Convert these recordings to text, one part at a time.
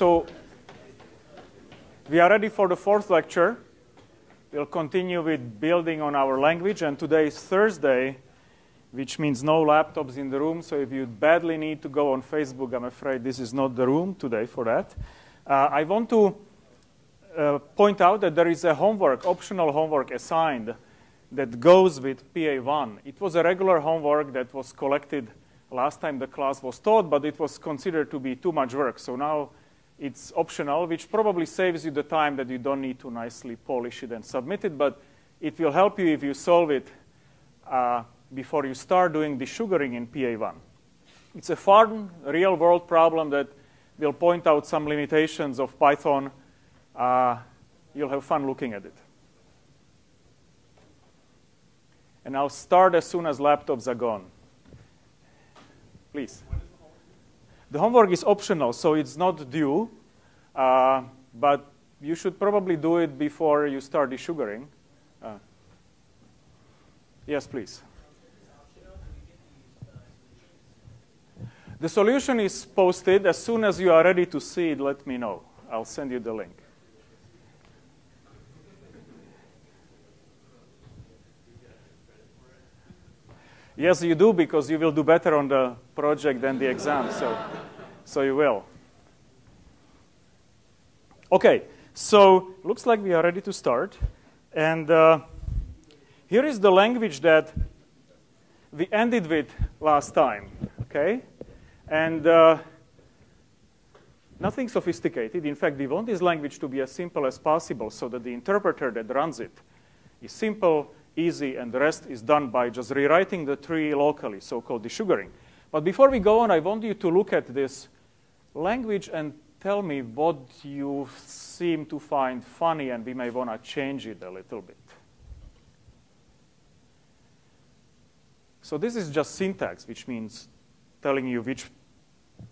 so we are ready for the fourth lecture. We'll continue with building on our language, and today is Thursday, which means no laptops in the room. So if you badly need to go on Facebook, I'm afraid this is not the room today for that. Uh, I want to uh, point out that there is a homework, optional homework assigned that goes with PA1. It was a regular homework that was collected last time the class was taught, but it was considered to be too much work. So now it's optional, which probably saves you the time that you don't need to nicely polish it and submit it, but it will help you if you solve it uh, before you start doing desugaring in PA1. It's a fun, real-world problem that will point out some limitations of Python. Uh, you'll have fun looking at it. And I'll start as soon as laptops are gone. Please. The homework is optional, so it's not due, uh, but you should probably do it before you start desugaring. Uh, yes, please. The solution is posted. As soon as you are ready to see it, let me know. I'll send you the link. Yes, you do, because you will do better on the project than the exam, so, so you will. Okay, so looks like we are ready to start. And uh, here is the language that we ended with last time, okay? And uh, nothing sophisticated. In fact, we want this language to be as simple as possible so that the interpreter that runs it is simple, easy, and the rest is done by just rewriting the tree locally, so-called desugaring. But before we go on, I want you to look at this language and tell me what you seem to find funny, and we may want to change it a little bit. So this is just syntax, which means telling you which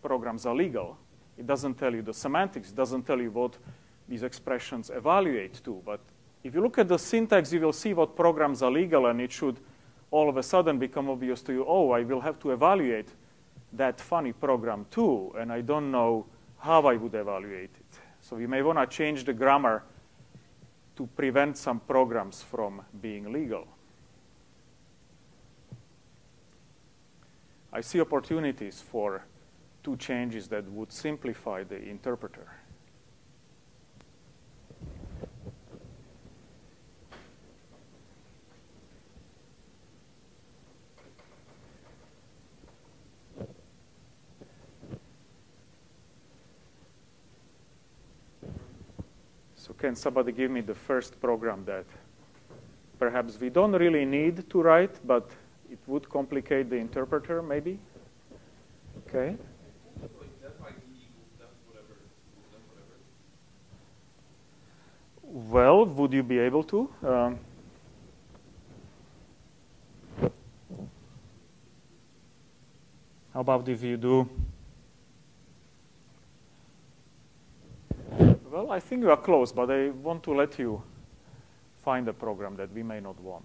programs are legal. It doesn't tell you the semantics. It doesn't tell you what these expressions evaluate to, but if you look at the syntax, you will see what programs are legal, and it should all of a sudden become obvious to you, oh, I will have to evaluate that funny program too, and I don't know how I would evaluate it. So you may want to change the grammar to prevent some programs from being legal. I see opportunities for two changes that would simplify the interpreter. So can somebody give me the first program that perhaps we don't really need to write, but it would complicate the interpreter, maybe? Okay. Well, would you be able to? Um, how about if you do? Well, I think you are close, but I want to let you find a program that we may not want.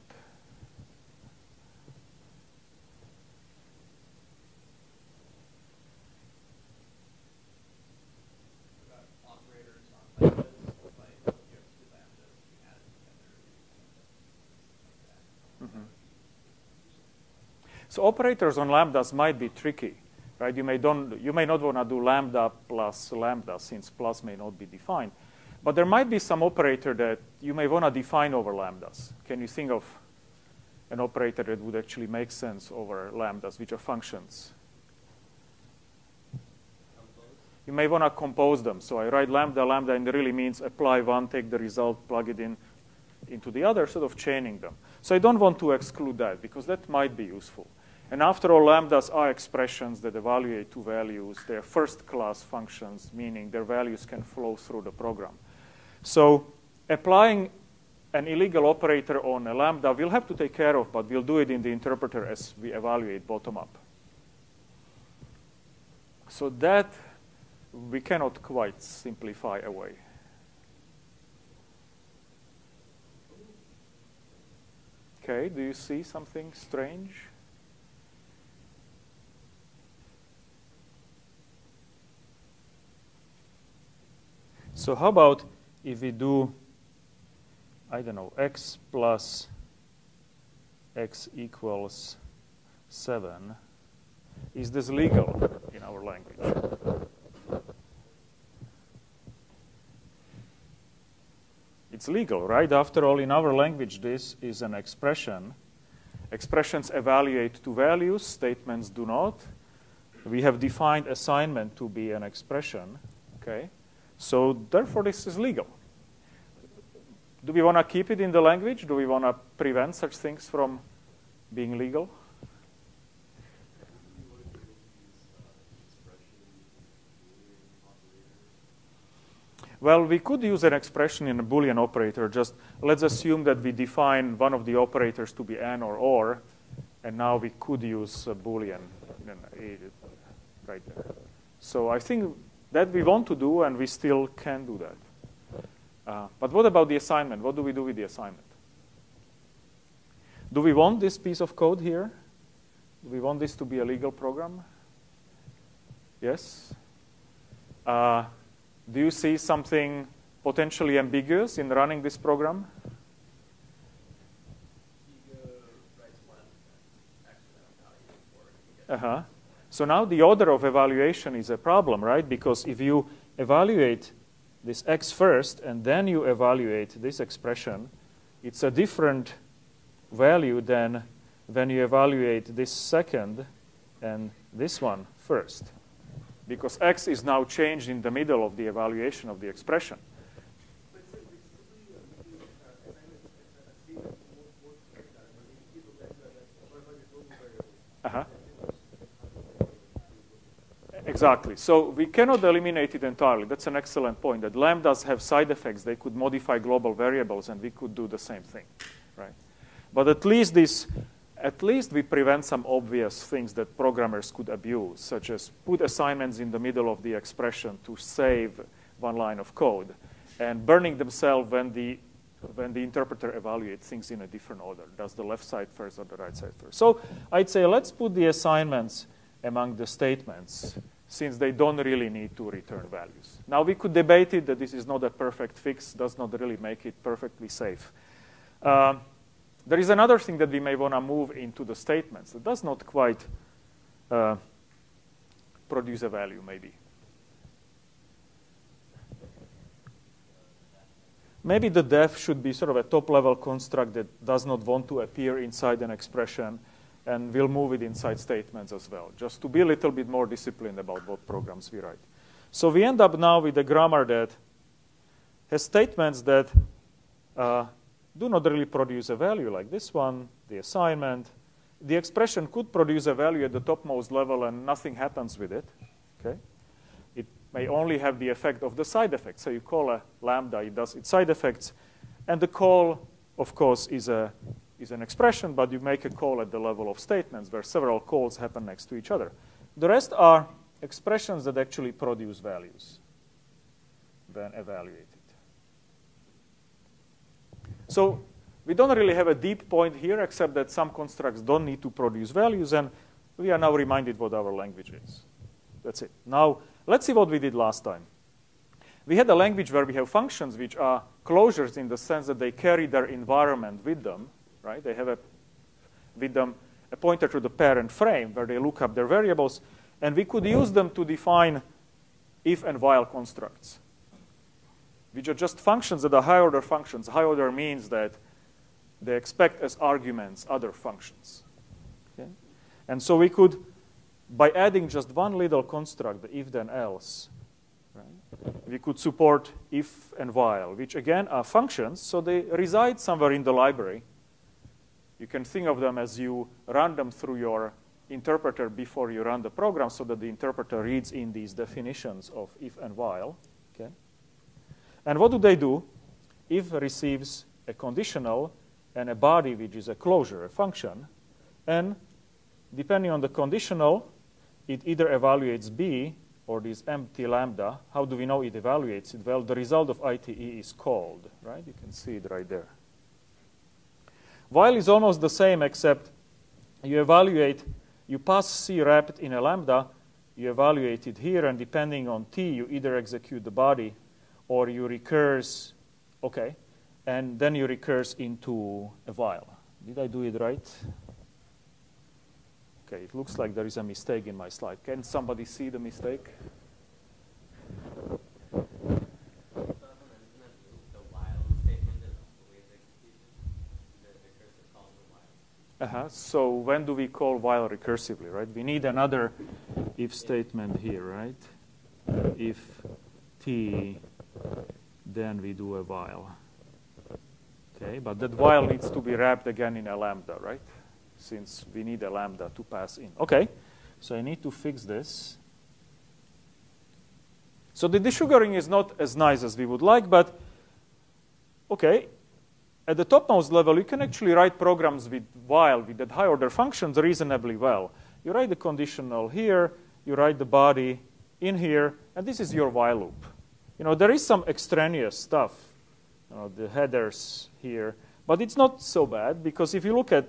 Mm-hmm. So operators on lambdas might be tricky, right? You may, don't, you may not want to do lambda plus lambda since plus may not be defined. But there might be some operator that you may want to define over lambdas. Can you think of an operator that would actually make sense over lambdas, which are functions? You may want to compose them. So I write lambda, lambda, and it really means apply one, take the result, plug it in into the other, sort of chaining them. So I don't want to exclude that because that might be useful. And after all, lambdas are expressions that evaluate to values. They're first-class functions, meaning their values can flow through the program. So applying an illegal operator on a lambda we'll have to take care of, but we'll do it in the interpreter as we evaluate bottom-up. So that we cannot quite simplify away. Okay, do you see something strange? So how about if we do, I don't know, x plus x equals 7, is this legal in our language? It's legal, right? After all, in our language, this is an expression. Expressions evaluate to values, statements do not. We have defined assignment to be an expression, okay? So therefore, this is legal. Do we want to keep it in the language? Do we want to prevent such things from being legal? Well, we could use an expression in a Boolean operator. Just let's assume that we define one of the operators to be AND or OR, and now we could use a Boolean right there. So I think that we want to do, and we still can do that. Uh, but what about the assignment? What do we do with the assignment? Do we want this piece of code here? Do we want this to be a legal program? Yes? Uh, do you see something potentially ambiguous in running this program? Uh-huh. So now the order of evaluation is a problem, right? Because if you evaluate this x first and then you evaluate this expression, it's a different value than when you evaluate this second and this one first. Because x is now changed in the middle of the evaluation of the expression. Uh-huh. Exactly. So we cannot eliminate it entirely. That's an excellent point. That lambdas have side effects. They could modify global variables, and we could do the same thing, right? But at least this, at least we prevent some obvious things that programmers could abuse, such as put assignments in the middle of the expression to save one line of code, and burning themselves when the when the interpreter evaluates things in a different order. Does the left side first or the right side first? So I'd say let's put the assignments among the statements since they don't really need to return values. Now, we could debate it that this is not a perfect fix, does not really make it perfectly safe. Uh, there is another thing that we may want to move into the statements that does not quite uh, produce a value, maybe. Maybe the def should be sort of a top-level construct that does not want to appear inside an expression and we'll move it inside statements as well, just to be a little bit more disciplined about what programs we write. So we end up now with a grammar that has statements that uh, do not really produce a value like this one, the assignment. The expression could produce a value at the topmost level and nothing happens with it. Okay? It may only have the effect of the side effect. So you call a lambda, it does its side effects. And the call, of course, is a is an expression, but you make a call at the level of statements where several calls happen next to each other. The rest are expressions that actually produce values when evaluated. So we don't really have a deep point here, except that some constructs don't need to produce values, and we are now reminded what our language is. That's it. Now, let's see what we did last time. We had a language where we have functions which are closures in the sense that they carry their environment with them, right? They have a, with them a pointer to the parent frame where they look up their variables, and we could use them to define if and while constructs, which are just functions that are high-order functions. High-order means that they expect as arguments other functions. Okay? And so we could, by adding just one little construct, the if then else, right, we could support if and while, which again are functions, so they reside somewhere in the library. You can think of them as you run them through your interpreter before you run the program so that the interpreter reads in these definitions of if and while. Okay? And what do they do? If receives a conditional and a body, which is a closure, a function, and depending on the conditional, it either evaluates B or this empty lambda. How do we know it evaluates it? Well, the result of ITE is called, right? You can see it right there. While is almost the same, except you evaluate, you pass C wrapped in a lambda, you evaluate it here, and depending on T, you either execute the body or you recurse, okay, and then you recurse into a while. Did I do it right? Okay, it looks like there is a mistake in my slide. Can somebody see the mistake? Uh-huh. So when do we call while recursively, right? We need another if statement here, right? If t, then we do a while. Okay, but that while needs to be wrapped again in a lambda, right? Since we need a lambda to pass in. Okay, so I need to fix this. So the desugaring is not as nice as we would like, but okay, at the topmost level, you can actually write programs with while, with that high order functions reasonably well. You write the conditional here, you write the body in here, and this is your while loop. You know, there is some extraneous stuff, you know, the headers here, but it's not so bad because if you look at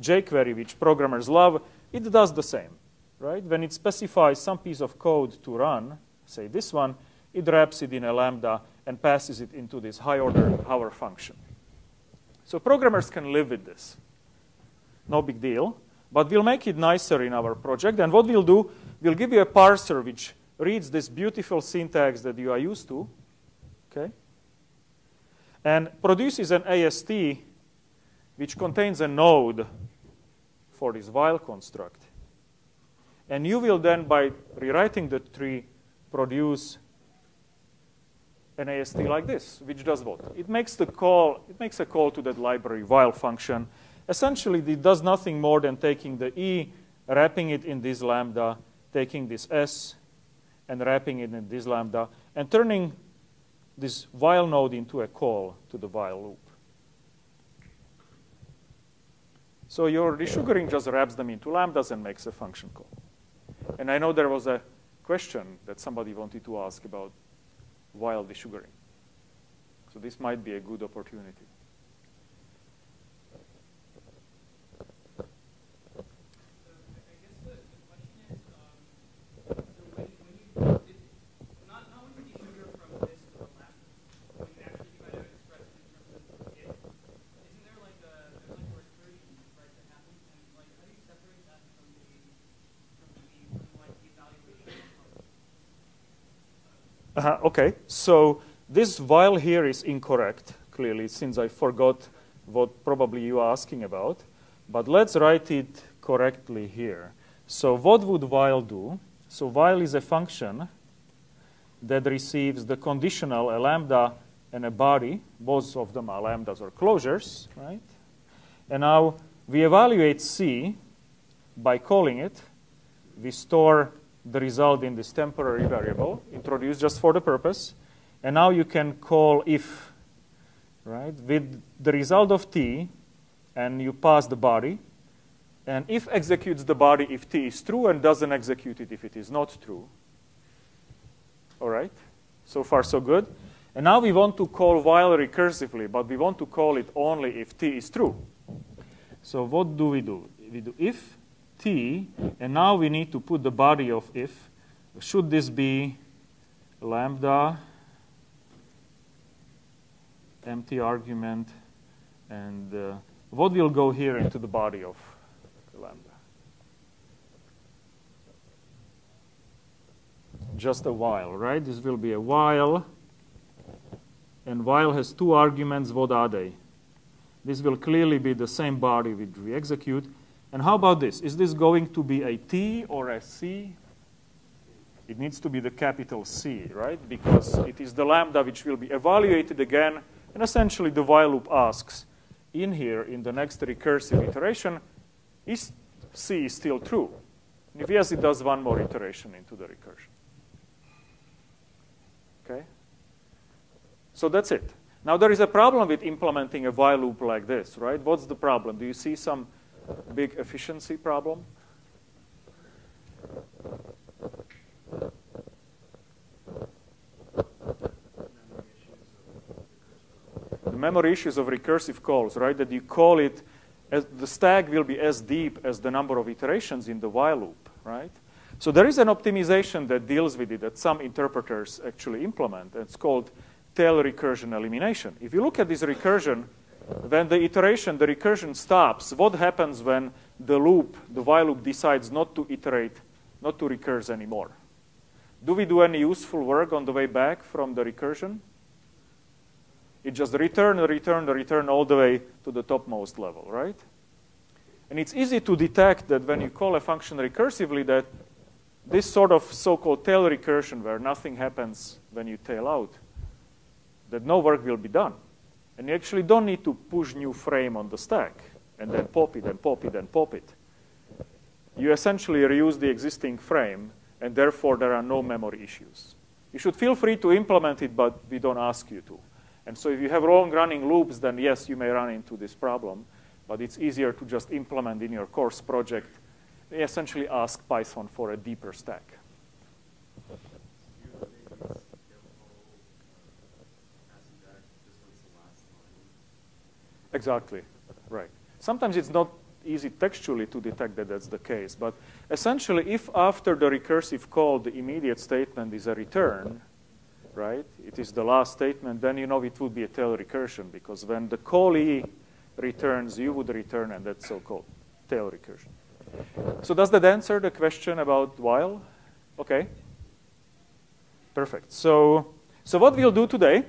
jQuery, which programmers love, it does the same, right? When it specifies some piece of code to run, say this one, it wraps it in a lambda and passes it into this high order hour function. So programmers can live with this. No big deal. But we'll make it nicer in our project. And what we'll do, we'll give you a parser which reads this beautiful syntax that you are used to, okay, and produces an AST which contains a node for this while construct. And you will then, by rewriting the tree, produce an AST like this, which does what? It makes the call, it makes a call to that library while function. Essentially, it does nothing more than taking the E, wrapping it in this lambda, taking this S, and wrapping it in this lambda, and turning this while node into a call to the while loop. So your desugaring just wraps them into lambdas and makes a function call. And I know there was a question that somebody wanted to ask about while desugaring. So this might be a good opportunity. Uh, okay, so this while here is incorrect, clearly, since I forgot what probably you are asking about. But let's write it correctly here. So what would while do? So while is a function that receives the conditional, a lambda and a body. Both of them are lambdas or closures, right? And now we evaluate C by calling it. We store the result in this temporary variable introduced just for the purpose. And now you can call if, right, with the result of t, and you pass the body. And if executes the body if t is true and doesn't execute it if it is not true. All right? So far, so good. And now we want to call while recursively, but we want to call it only if t is true. So what do we do? We do if t, and now we need to put the body of if. Should this be lambda, empty argument, and uh, what will go here into the body of lambda? Just a while, right? This will be a while, and while has two arguments. What are they? This will clearly be the same body which we execute. And how about this? Is this going to be a T or a C? It needs to be the capital C, right? Because it is the lambda which will be evaluated again. And essentially, the while loop asks in here, in the next recursive iteration, is C still true? And if yes, it does one more iteration into the recursion. Okay? So that's it. Now, there is a problem with implementing a while loop like this, right? What's the problem? Do you see some big efficiency problem. The memory issues of recursive calls, right? That you call it, as the stack will be as deep as the number of iterations in the while loop, right? So there is an optimization that deals with it that some interpreters actually implement. It's called tail recursion elimination. If you look at this recursion, when the iteration, the recursion stops, what happens when the loop, the while loop, decides not to iterate, not to recurse anymore? Do we do any useful work on the way back from the recursion? It just return, return, return all the way to the topmost level, right? And it's easy to detect that when you call a function recursively that this sort of so-called tail recursion where nothing happens when you tail out, that no work will be done. And you actually don't need to push new frame on the stack and then pop it and pop it and pop it. You essentially reuse the existing frame, and therefore there are no memory issues. You should feel free to implement it, but we don't ask you to. And so if you have long running loops, then yes, you may run into this problem, but it's easier to just implement in your course project, essentially ask Python for a deeper stack. Exactly, right. Sometimes it's not easy textually to detect that that's the case, but essentially if after the recursive call the immediate statement is a return, right, it is the last statement, then you know it would be a tail recursion because when the callee returns, you would return, and that's so-called tail recursion. So does that answer the question about while? Okay. Perfect. So, so what we'll do today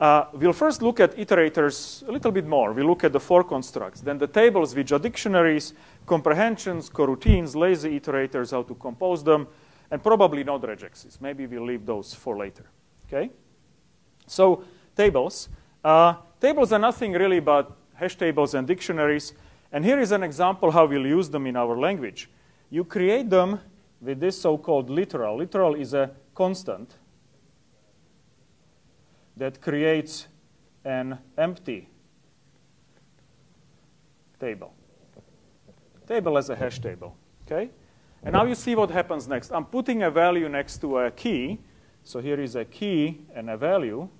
uh, we'll first look at iterators a little bit more. We'll look at the for constructs, then the tables, which are dictionaries, comprehensions, coroutines, lazy iterators, how to compose them, and probably node regexes. Maybe we'll leave those for later. Okay? So tables. Uh, tables are nothing really but hash tables and dictionaries. And here is an example how we'll use them in our language. You create them with this so-called literal. Literal is a constant that creates an empty table. Table as a hash table, okay? And now you see what happens next. I'm putting a value next to a key. So here is a key and a value.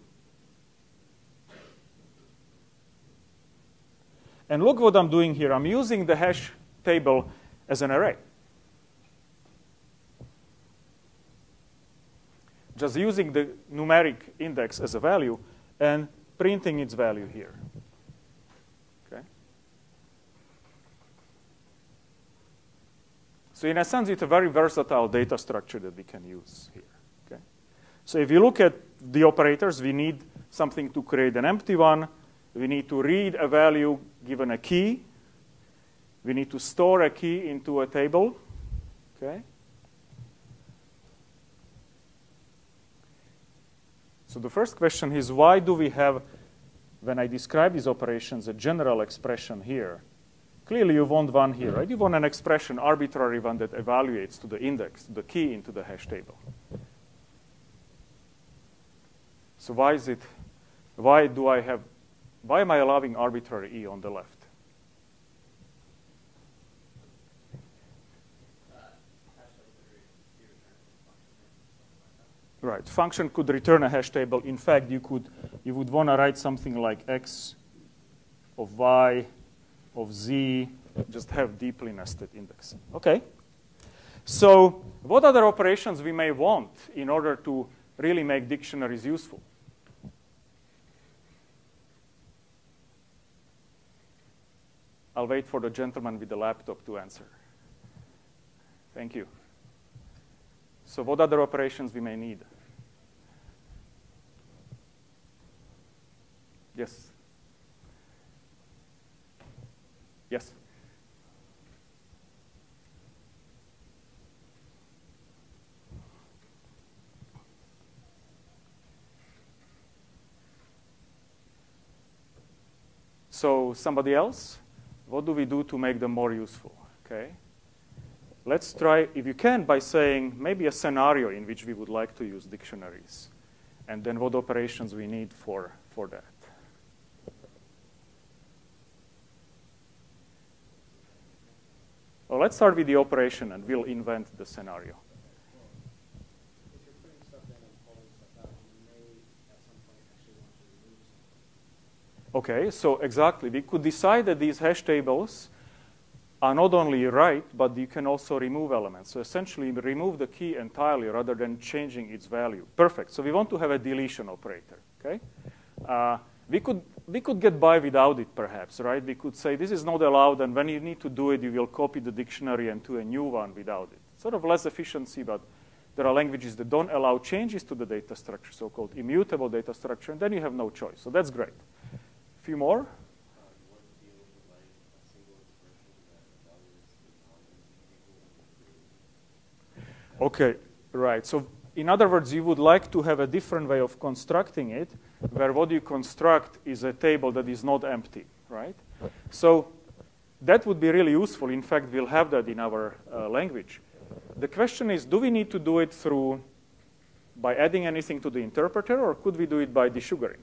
And look what I'm doing here. I'm using the hash table as an array. Just using the numeric index as a value and printing its value here. Okay? So in a sense, it's a very versatile data structure that we can use here. Okay? So if you look at the operators, we need something to create an empty one. We need to read a value given a key. We need to store a key into a table. Okay? So the first question is why do we have, when I describe these operations, a general expression here? Clearly you want one here, right? You want an expression, arbitrary one that evaluates to the index, the key into the hash table. So why is it, why do I have, why am I allowing arbitrary E on the left? Right. Function could return a hash table. In fact, you could you would want to write something like x of y of z, just have deeply nested indexing. Okay. So what other operations we may want in order to really make dictionaries useful? I'll wait for the gentleman with the laptop to answer. Thank you. So what other operations we may need? Yes. Yes. So somebody else, what do we do to make them more useful? Okay. Let's try, if you can, by saying maybe a scenario in which we would like to use dictionaries, and then what operations we need for, for that. Well, let's start with the operation, and we'll invent the scenario. Okay, so exactly. We could decide that these hash tables are not only write, but you can also remove elements. So essentially, remove the key entirely rather than changing its value. Perfect. So we want to have a deletion operator. Okay. Uh, we could we could get by without it, perhaps, right? We could say this is not allowed, and when you need to do it, you will copy the dictionary and to a new one without it. Sort of less efficiency, but there are languages that don't allow changes to the data structure, so-called immutable data structure, and then you have no choice. So that's great. A few more. Okay, right. So in other words, you would like to have a different way of constructing it, where what you construct is a table that is not empty, right? So that would be really useful. In fact, we'll have that in our uh, language. The question is, do we need to do it through by adding anything to the interpreter, or could we do it by desugaring?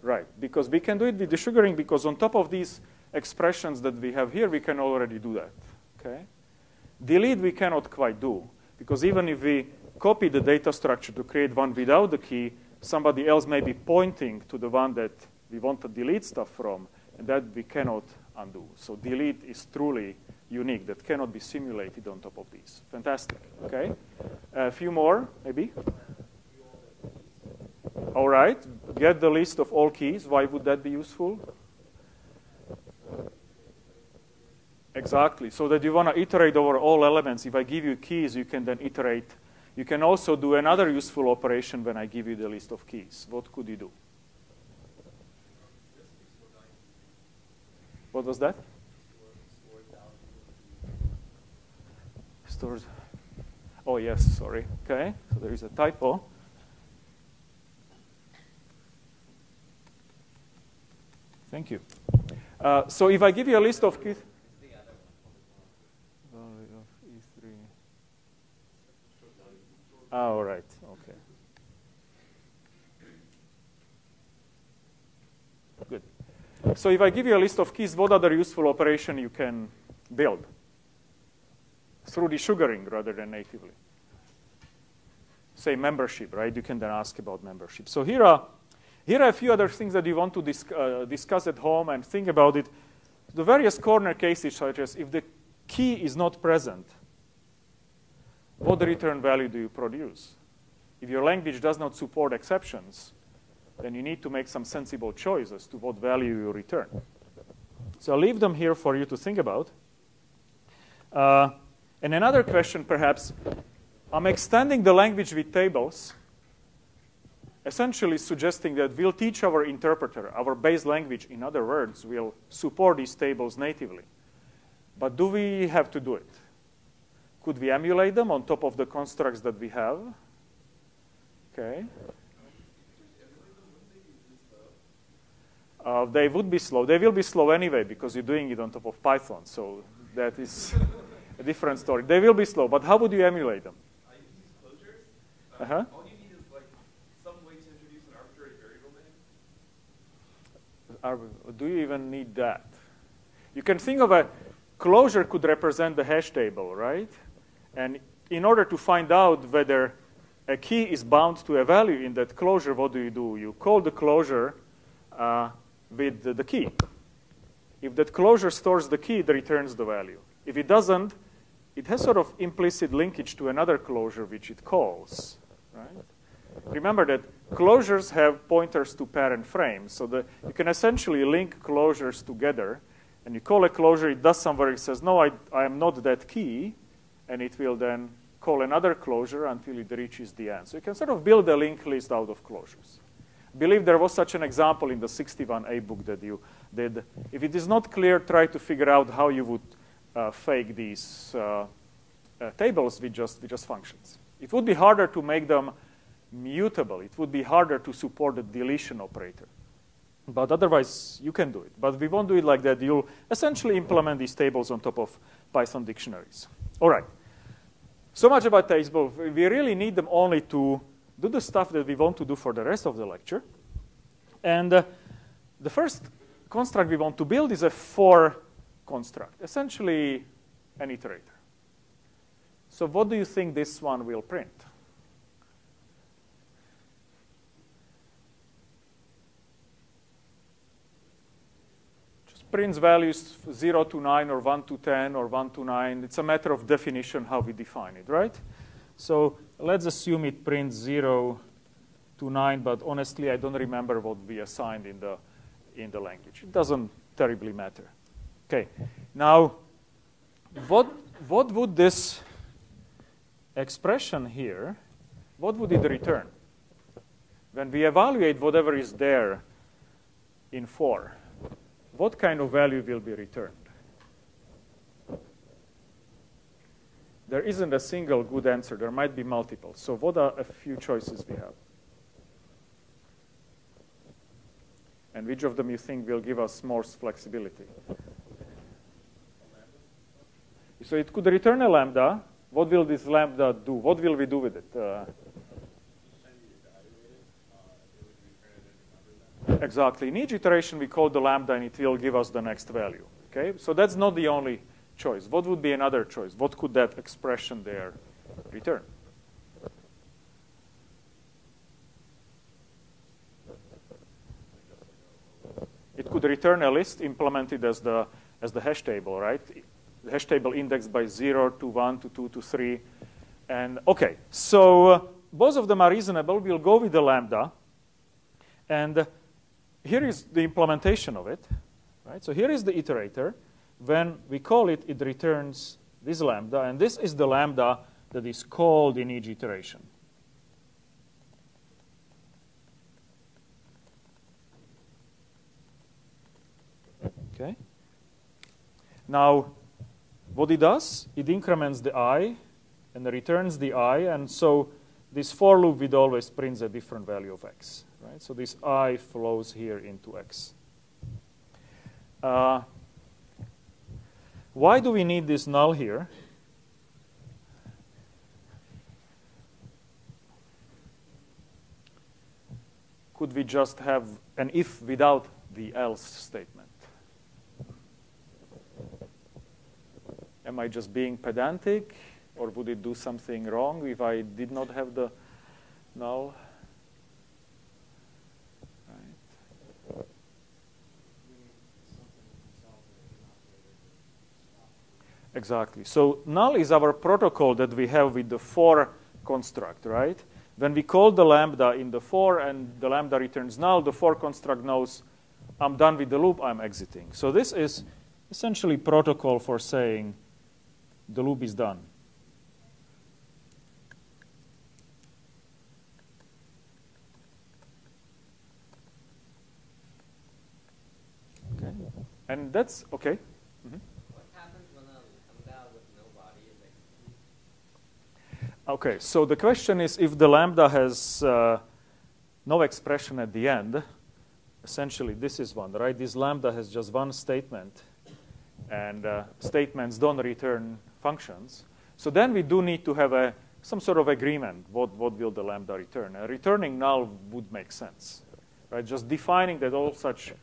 Right, because we can do it with desugaring because on top of these expressions that we have here, we can already do that, okay? Delete we cannot quite do, because even if we copy the data structure to create one without the key, somebody else may be pointing to the one that we want to delete stuff from, and that we cannot undo. So delete is truly unique. That cannot be simulated on top of these. Fantastic. Okay. A few more, maybe. All right. Get the list of all keys. Why would that be useful? Exactly. So that you want to iterate over all elements. If I give you keys, you can then iterate. You can also do another useful operation when I give you the list of keys. What could you do? What was that? Stores. Oh, yes, sorry. Okay, so there is a typo. Thank you. Uh, so if I give you a list of keys, Oh, right. Okay. Good. So if I give you a list of keys, what other useful operation you can build? Through desugaring rather than natively. Say membership, right? You can then ask about membership. So here are, here are a few other things that you want to uh, discuss at home and think about it. The various corner cases, such as if the key is not present, what return value do you produce? If your language does not support exceptions, then you need to make some sensible choices to what value you return. So I'll leave them here for you to think about. Uh, and another question, perhaps, I'm extending the language with tables, essentially suggesting that we'll teach our interpreter, our base language, in other words, will support these tables natively. But do we have to do it? Could we emulate them on top of the constructs that we have? Okay. Uh, they would be slow. They will be slow anyway because you're doing it on top of Python. So that is a different story. They will be slow, but how would you emulate them? I use closures. Uh, Uh-huh. All you need is like some way to introduce an arbitrary variable name. Do you even need that? You can think of a closure could represent the hash table, right? And in order to find out whether a key is bound to a value in that closure, what do you do? You call the closure uh, with the, the key. If that closure stores the key, it returns the value. If it doesn't, it has sort of implicit linkage to another closure which it calls, right? Remember that closures have pointers to parent frames, so that you can essentially link closures together, and you call a closure, it does some work, it says, no, I, I am not that key, and it will then call another closure until it reaches the end. So you can sort of build a linked list out of closures. I believe there was such an example in the 61A book that you did. If it is not clear, try to figure out how you would uh, fake these uh, uh, tables with just, with just functions. It would be harder to make them mutable. It would be harder to support the deletion operator. But otherwise, you can do it. But we won't do it like that. You'll essentially implement these tables on top of Python dictionaries. All right. So much about tables. We really need them only to do the stuff that we want to do for the rest of the lecture. And uh, the first construct we want to build is a for construct, essentially an iterator. So what do you think this one will print? Just prints values 0 to 9 or 1 to 10 or 1 to 9. It's a matter of definition how we define it, right? So let's assume it prints 0 to 9, but honestly, I don't remember what we assigned in the, in the language. It doesn't terribly matter. Okay, now, what, what would this expression here, what would it return? When we evaluate whatever is there in for, what kind of value will be returned? There isn't a single good answer. There might be multiple. So what are a few choices we have? And which of them you think will give us more flexibility? So it could return a lambda. What will this lambda do? What will we do with it? Uh, exactly. In each iteration, we call the lambda, and it will give us the next value. Okay. So that's not the only choice. What would be another choice? What could that expression there return? It could return a list implemented as the, as the hash table, right? The hash table indexed by 0 to 1 to 2 to 3. And OK, so uh, both of them are reasonable. We'll go with the lambda. And here is the implementation of it. Right? So here is the iterator. When we call it, it returns this lambda. And this is the lambda that is called in each iteration. Okay. Now, what it does, it increments the i and returns the i, and so this for loop will always print a different value of x. Right? So this i flows here into x. Uh, why do we need this null here? Could we just have an if without the else statement? Am I just being pedantic? Or would it do something wrong if I did not have the null? Right. Exactly. So null is our protocol that we have with the for construct, right? When we call the lambda in the for and the lambda returns null, the for construct knows I'm done with the loop, I'm exiting. So this is essentially protocol for saying the loop is done. Okay. And that's okay. Mm -hmm. What happens when a lambda with no body is executed? Okay, so the question is if the lambda has uh, no expression at the end, essentially this is one, right? This lambda has just one statement, and uh, statements don't return functions. So then we do need to have a, some sort of agreement. What, what will the lambda return? A returning null would make sense. Right? Just defining that all such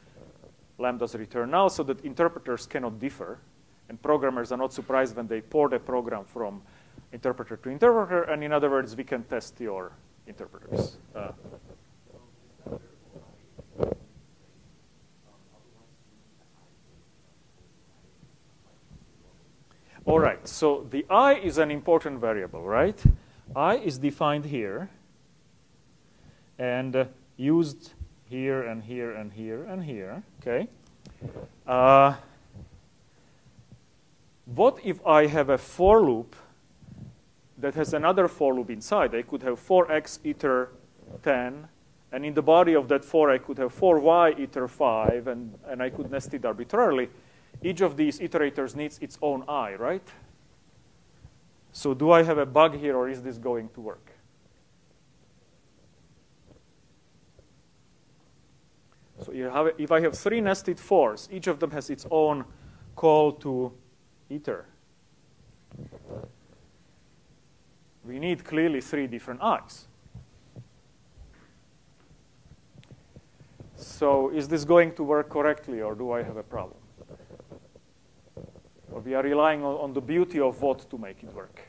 lambdas return null so that interpreters cannot differ. And programmers are not surprised when they port a program from interpreter to interpreter. And in other words, we can test your interpreters. Uh, All right, so the i is an important variable, right? i is defined here and uh, used here and here and here and here, okay? Uh, what if I have a for loop that has another for loop inside? I could have 4x iter 10, and in the body of that for, I could have 4y iter 5, and, and I could nest it arbitrarily each of these iterators needs its own i, right? So do I have a bug here, or is this going to work? So you have, if I have three nested fors, each of them has its own call to iter. We need clearly three different i's. So is this going to work correctly, or do I have a problem? Or we are relying on, on the beauty of what to make it work.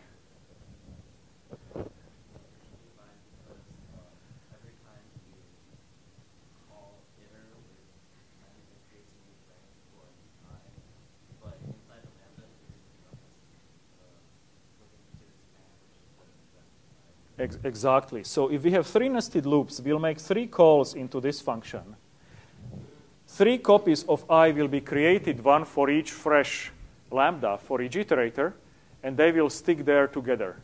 Ex- exactly. So if we have three nested loops, we'll make three calls into this function. Three copies of i will be created, one for each fresh lambda, for each iterator, and they will stick there together.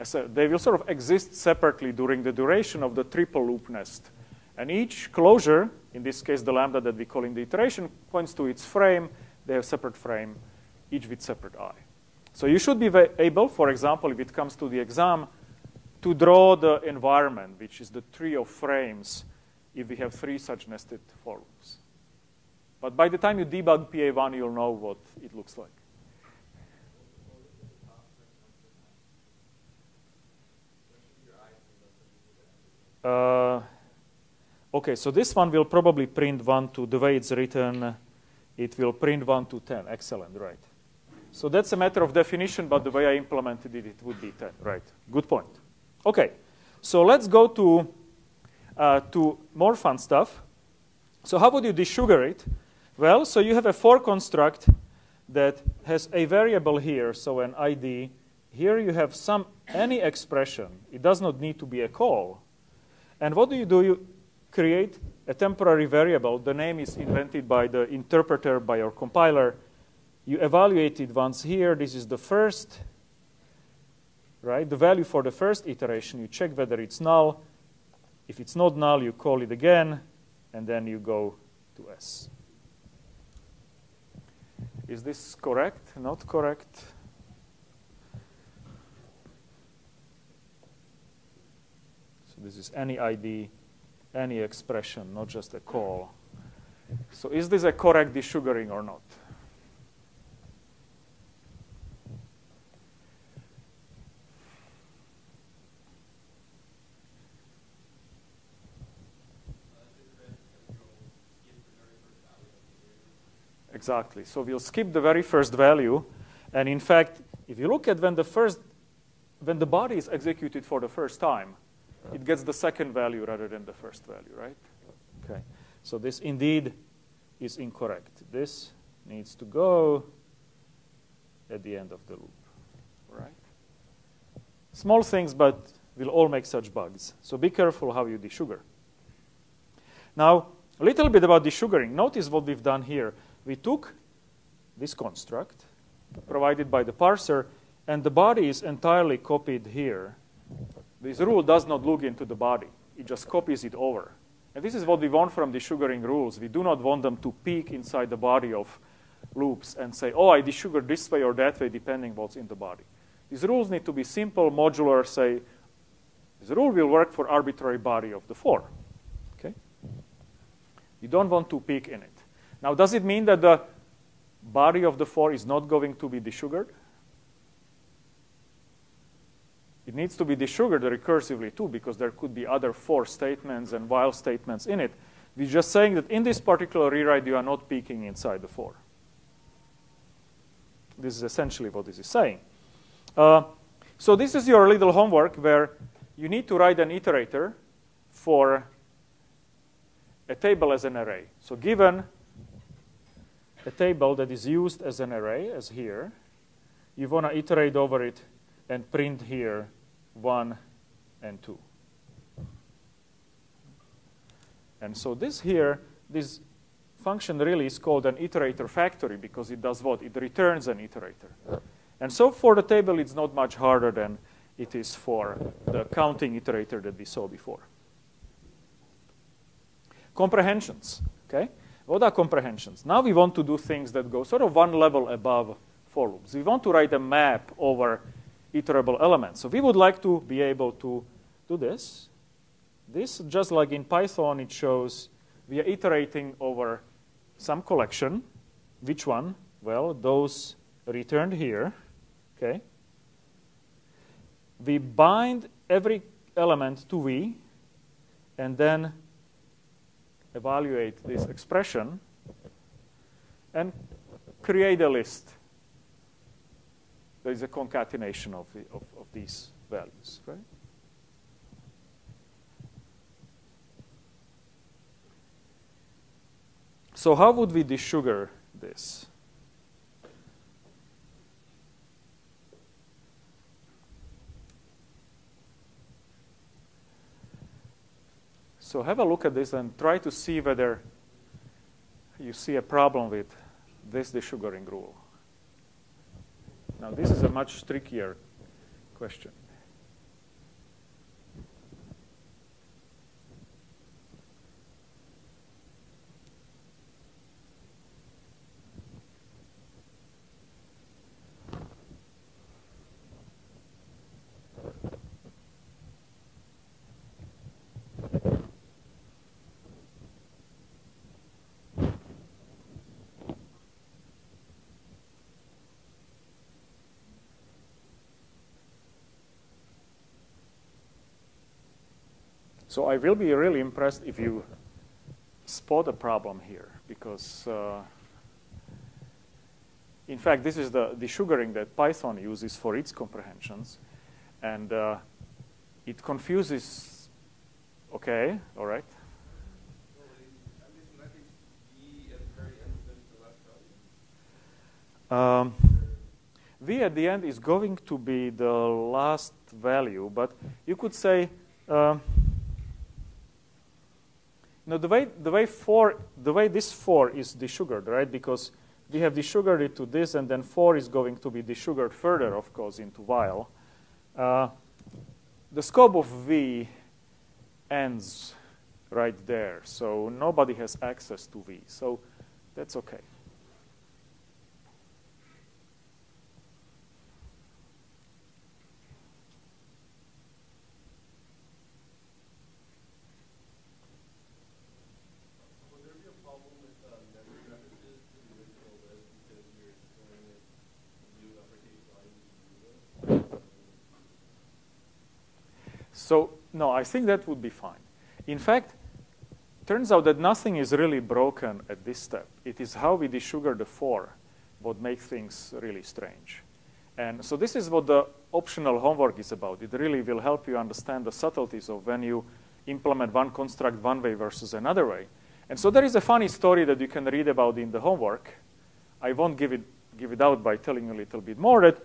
A- they will sort of exist separately during the duration of the triple loop nest. And each closure, in this case the lambda that we call in the iteration, points to its frame. They have separate frame, each with separate i. So you should be able, for example, if it comes to the exam, to draw the environment, which is the tree of frames, if we have three such nested for loops. But by the time you debug PA1, you'll know what it looks like. Uh, okay, so this one will probably print 1 to the way it's written. It will print 1 to 10. Excellent, right. So that's a matter of definition, but the way I implemented it, it would be 10. Right. Good point. Okay, so let's go to, uh, to more fun stuff. So how would you desugar it? Well, so you have a for construct that has a variable here, so an ID. Here you have some any expression. It does not need to be a call. And what do you do? You create a temporary variable. The name is invented by the interpreter, by your compiler. You evaluate it once here. This is the first, right? The value for the first iteration. You check whether it's null. If it's not null, you call it again, and then you go to S. Is this correct? Not correct? So this is any ID, any expression, not just a call. So is this a correct desugaring or not? Exactly. So we'll skip the very first value. And in fact, if you look at when the first, when the body is executed for the first time, it gets the second value rather than the first value, right? Okay. So this indeed is incorrect. This needs to go at the end of the loop, right? Small things, but we'll all make such bugs. So be careful how you desugar. Now, a little bit about desugaring. Notice what we've done here. We took this construct provided by the parser, and the body is entirely copied here. This rule does not look into the body. It just copies it over. And this is what we want from desugaring rules. We do not want them to peek inside the body of loops and say, oh, I desugar this way or that way, depending what's in the body. These rules need to be simple, modular, say, this rule will work for arbitrary body of the for. Okay? You don't want to peek in it. Now, does it mean that the body of the for is not going to be desugared? It needs to be desugared recursively too, because there could be other for statements and while statements in it. We're just saying that in this particular rewrite, you are not peeking inside the for. This is essentially what this is saying. Uh, so this is your little homework where you need to write an iterator for a table as an array. So given a table that is used as an array, as here, you want to iterate over it and print here 1 and 2. And so this here, this function really is called an iterator factory because it does what? It returns an iterator. And so for the table, it's not much harder than it is for the counting iterator that we saw before. Comprehensions, okay? What are comprehensions? Now we want to do things that go sort of one level above for loops. We want to write a map over iterable elements. So we would like to be able to do this. This, just like in Python, it shows we are iterating over some collection. Which one? Well, those returned here. Okay. We bind every element to v, and then evaluate this expression and create a list. There is a concatenation of, the, of, of these values, right? So how would we desugar this? So have a look at this and try to see whether you see a problem with this desugaring rule. Now, this is a much trickier question. So I will be really impressed if you spot a problem here, because uh, in fact, this is the desugaring that Python uses for its comprehensions, and uh, it confuses. Okay, all right. Um, v at the end is going to be the last value, but you could say, um, no, the way the way for, the way this for is desugared, right? Because we have desugared it to this, and then for is going to be desugared further, of course, into while. Uh, the scope of v ends right there, so nobody has access to v, so that's okay. Would there be a problem with uh, memory references to the original list because you're storing it in new uppercase lines in the new list? So, no, I think that would be fine. In fact, turns out that nothing is really broken at this step. It is how we desugar the for what makes things really strange. And so this is what the optional homework is about. It really will help you understand the subtleties of when you implement one construct one way versus another way. And so there is a funny story that you can read about in the homework. I won't give it, give it out by telling you a little bit more that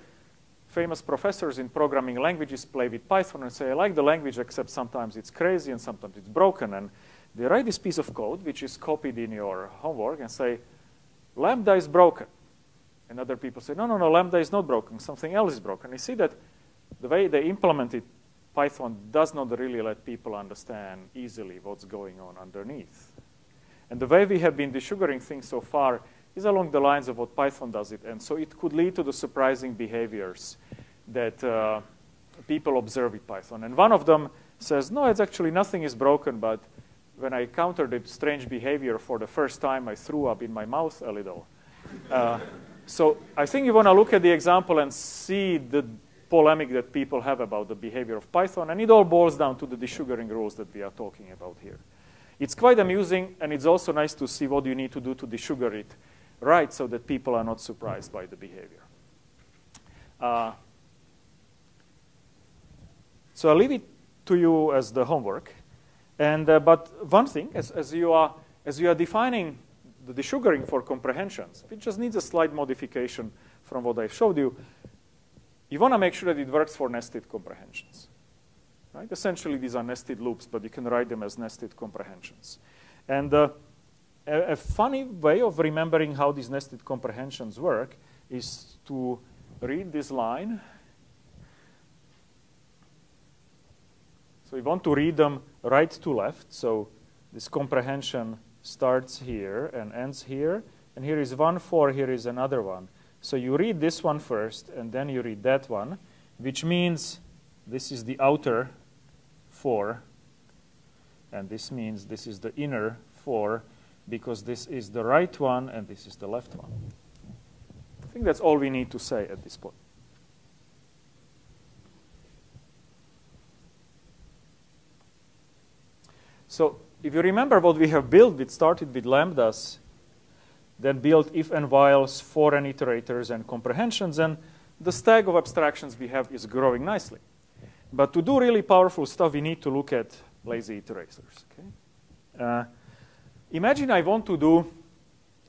famous professors in programming languages play with Python and say, I like the language, except sometimes it's crazy and sometimes it's broken. And they write this piece of code, which is copied in your homework, and say, Lambda is broken. And other people say, no, no, no, Lambda is not broken. Something else is broken. You see that the way they implemented Python does not really let people understand easily what's going on underneath. And the way we have been desugaring things so far is along the lines of what Python does it. And so it could lead to the surprising behaviors that uh, people observe with Python. And one of them says, no, it's actually nothing is broken, but when I encountered the strange behavior for the first time, I threw up in my mouth a little. Uh, so I think you want to look at the example and see the polemic that people have about the behavior of Python, and it all boils down to the desugaring rules that we are talking about here. It's quite amusing, and it's also nice to see what you need to do to desugar it right so that people are not surprised by the behavior. Uh, so I'll leave it to you as the homework. And, uh, but one thing, as, as, you are, as you are defining the desugaring for comprehensions, it just needs a slight modification from what I showed you. You want to make sure that it works for nested comprehensions. Right? Essentially, these are nested loops, but you can write them as nested comprehensions. And uh, a, a funny way of remembering how these nested comprehensions work is to read this line. We want to read them right to left. So this comprehension starts here and ends here. And here is one for, here is another one. So you read this one first, and then you read that one, which means this is the outer for, and this means this is the inner for, because this is the right one and this is the left one. I think that's all we need to say at this point. So if you remember what we have built, we started with lambdas, then built if and whiles, for and iterators, and comprehensions, and the stack of abstractions we have is growing nicely. But to do really powerful stuff, we need to look at lazy iterators. Okay? Uh, imagine I want to do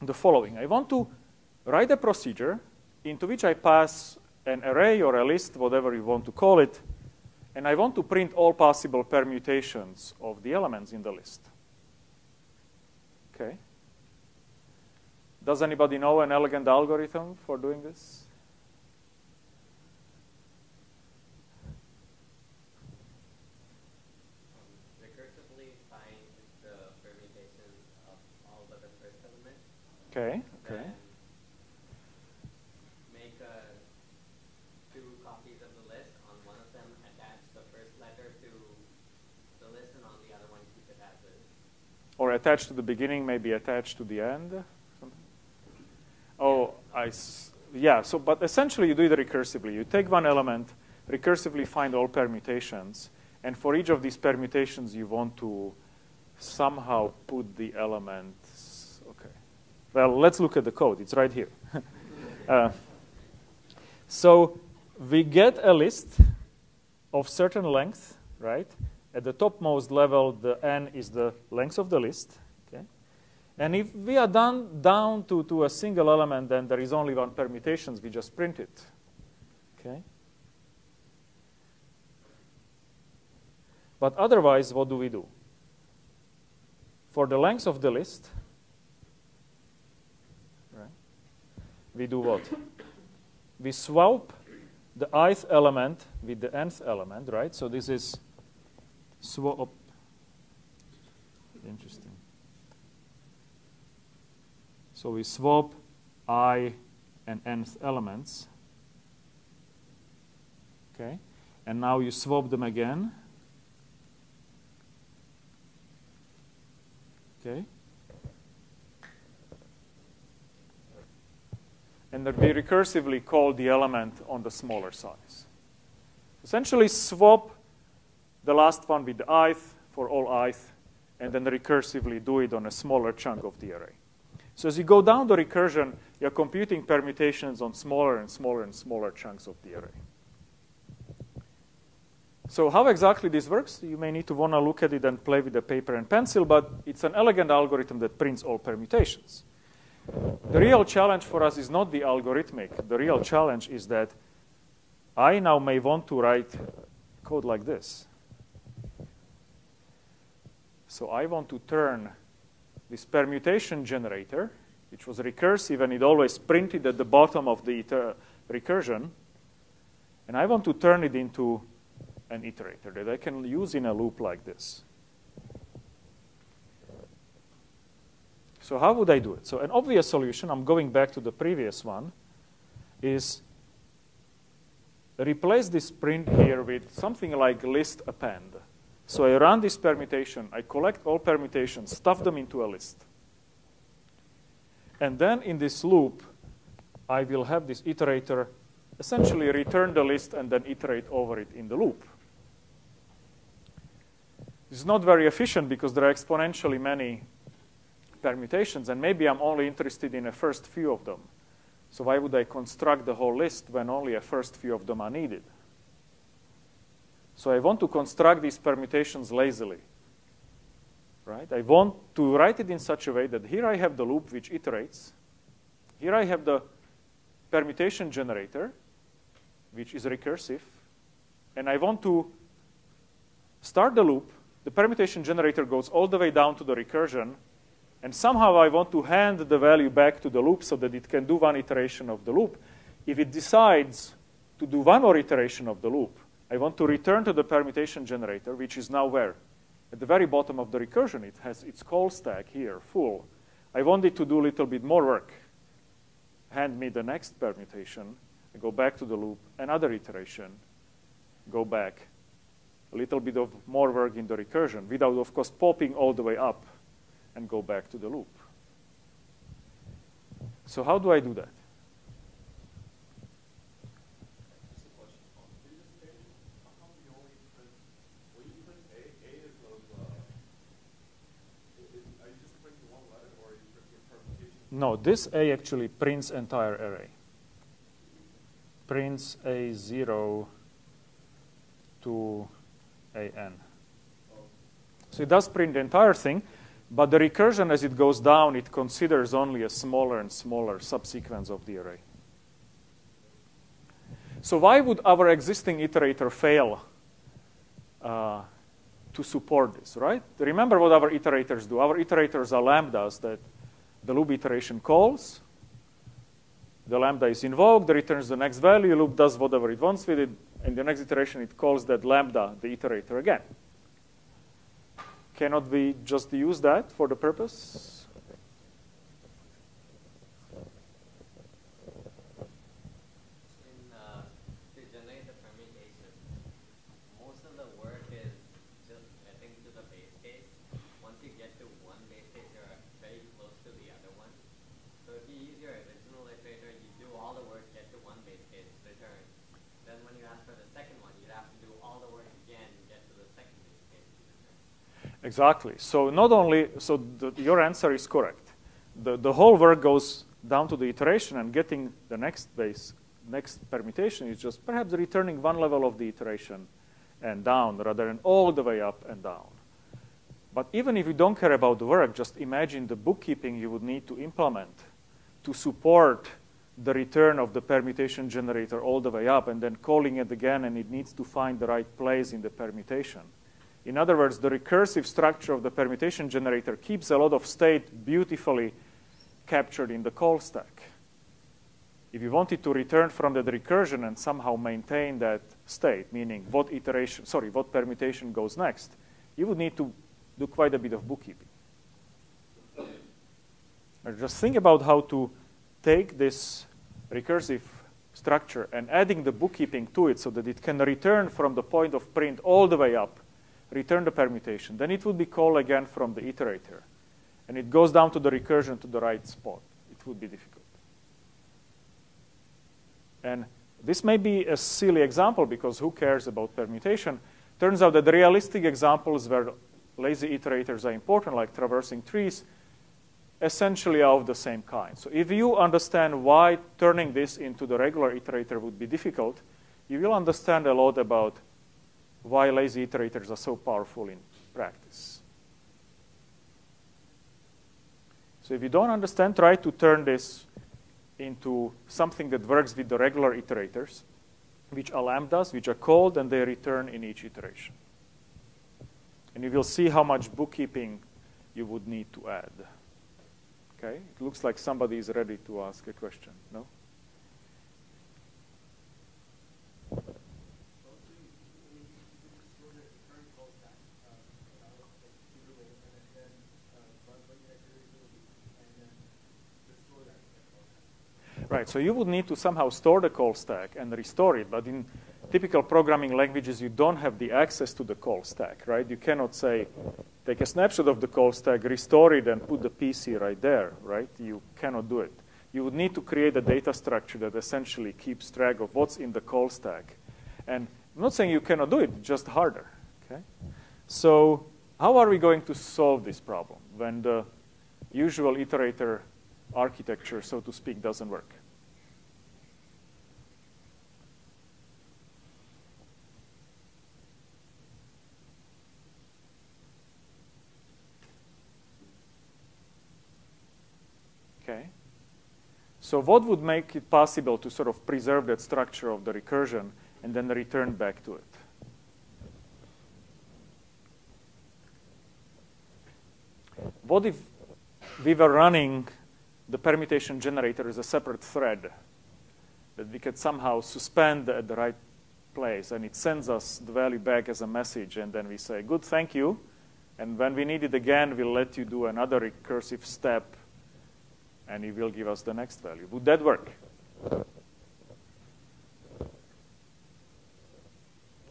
the following. I want to write a procedure into which I pass an array or a list, whatever you want to call it, and I want to print all possible permutations of the elements in the list. Okay. Does anybody know an elegant algorithm for doing this? Um, recursively find the permutations of all but the first element. Okay. Okay. Then make uh, two copies of the list. On one of them, attach the first letter to the list, and on the other one, keep it as is. Or attached to the beginning, maybe attached to the end. Oh, I. Yeah. So, but essentially, you do it recursively. You take one element, recursively find all permutations, and for each of these permutations, you want to somehow put the elements. Okay. Well, let's look at the code. It's right here. uh, so we get a list of certain length, right? At the topmost level, the n is the length of the list. Okay? And if we are done down to, to a single element, then there is only one permutations. We just print it. Okay? But otherwise, what do we do? For the length of the list, right, we do what? We swap the ith element with the nth element, right? So this is swap. Interesting. So we swap i and nth elements. Okay? And now you swap them again. Okay? And then we recursively call the element on the smaller size. Essentially, swap the last one with the ith for all ith, and then recursively do it on a smaller chunk of the array. So as you go down the recursion, you're computing permutations on smaller and smaller and smaller chunks of the array. So how exactly this works, you may need to want to look at it and play with the paper and pencil, but it's an elegant algorithm that prints all permutations. The real challenge for us is not the algorithmic. The real challenge is that I now may want to write code like this. So I want to turn this permutation generator, which was recursive and it always printed at the bottom of the recursion, and I want to turn it into an iterator that I can use in a loop like this. So how would I do it? So an obvious solution, I'm going back to the previous one, is replace this print here with something like list append. So I run this permutation, I collect all permutations, stuff them into a list. And then in this loop, I will have this iterator essentially return the list and then iterate over it in the loop. Is not very efficient because there are exponentially many permutations, and maybe I'm only interested in a first few of them. So why would I construct the whole list when only a first few of them are needed? So I want to construct these permutations lazily. Right? I want to write it in such a way that here I have the loop which iterates. Here I have the permutation generator, which is recursive. And I want to start the loop. The permutation generator goes all the way down to the recursion. And somehow I want to hand the value back to the loop so that it can do one iteration of the loop. If it decides to do one more iteration of the loop, I want to return to the permutation generator, which is now where? At the very bottom of the recursion, it has its call stack here, full. I want it to do a little bit more work. Hand me the next permutation. I go back to the loop, another iteration, go back. A little bit of more work in the recursion, without, of course, popping all the way up and go back to the loop. So how do I do that? Just a question. On the previous page, how come you only print, well, you print A, A is of, uh, i- is, are you just printing one letter or are you printing a permutation? No, this A actually prints entire array. Prints A0 to AN. So it does print the entire thing, but the recursion as it goes down, it considers only a smaller and smaller subsequence of the array. So why would our existing iterator fail uh, to support this, right? Remember what our iterators do. Our iterators are lambdas that the loop iteration calls. The lambda is invoked, returns the next value, loop does whatever it wants with it, and the next iteration it calls that lambda, the iterator again. Cannot we just use that for the purpose? Exactly. So not only, so the, your answer is correct. The, the whole work goes down to the iteration and getting the next base, next permutation is just perhaps returning one level of the iteration and down rather than all the way up and down. But even if you don't care about the work, just imagine the bookkeeping you would need to implement to support the return of the permutation generator all the way up and then calling it again and it needs to find the right place in the permutation. In other words, the recursive structure of the permutation generator keeps a lot of state beautifully captured in the call stack. If you wanted to return from that recursion and somehow maintain that state, meaning what iteration, sorry, what permutation goes next, you would need to do quite a bit of bookkeeping. just think about how to take this recursive structure and adding the bookkeeping to it so that it can return from the point of print all the way up return the permutation. Then it would be called again from the iterator. And it goes down to the recursion to the right spot. It would be difficult. And this may be a silly example because who cares about permutation? Turns out that the realistic examples where lazy iterators are important, like traversing trees, essentially are of the same kind. So if you understand why turning this into the regular iterator would be difficult, you will understand a lot about why lazy iterators are so powerful in practice. So if you don't understand, try to turn this into something that works with the regular iterators, which are lambdas, which are called, and they return in each iteration. And you will see how much bookkeeping you would need to add. Okay? It looks like somebody is ready to ask a question. No? Right, so you would need to somehow store the call stack and restore it, but in typical programming languages, you don't have the access to the call stack, right? You cannot say, take a snapshot of the call stack, restore it, and put the PC right there, right? You cannot do it. You would need to create a data structure that essentially keeps track of what's in the call stack. And I'm not saying you cannot do it, just harder, okay? So how are we going to solve this problem when the usual iterator architecture, so to speak, doesn't work. Okay. So what would make it possible to sort of preserve that structure of the recursion and then return back to it? What if we were running the permutation generator is a separate thread that we could somehow suspend at the right place, and it sends us the value back as a message, and then we say, good, thank you, and when we need it again, we'll let you do another recursive step, and it will give us the next value. Would that work?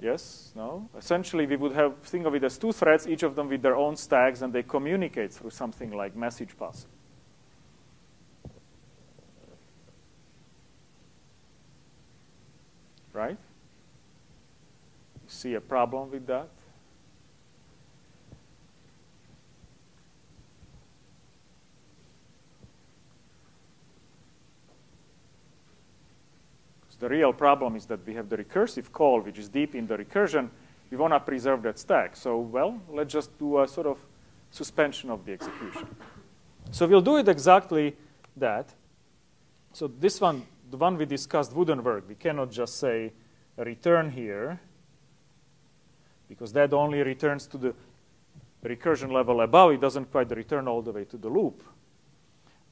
Yes? No? Essentially, we would have think of it as two threads, each of them with their own stacks, and they communicate through something like message passing. right? You see a problem with that? the real problem is that we have the recursive call, which is deep in the recursion. We want to preserve that stack. So, well, let's just do a sort of suspension of the execution. So we'll do it exactly that. So this one the one we discussed wouldn't work. We cannot just say return here. Because that only returns to the recursion level above. It doesn't quite return all the way to the loop.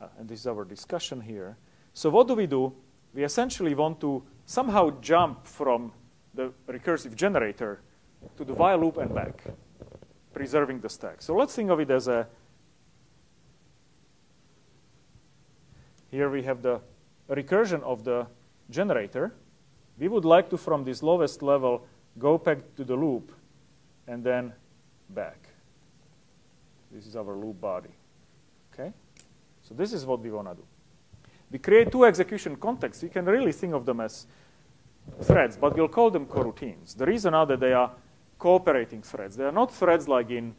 Uh, and this is our discussion here. So what do we do? We essentially want to somehow jump from the recursive generator to the while loop and back, preserving the stack. So let's think of it as a here we have the recursion of the generator. We would like to, from this lowest level, go back to the loop and then back. This is our loop body. Okay? So this is what we want to do. We create two execution contexts. We can really think of them as threads, but we'll call them coroutines. The reason are that they are cooperating threads. They are not threads like in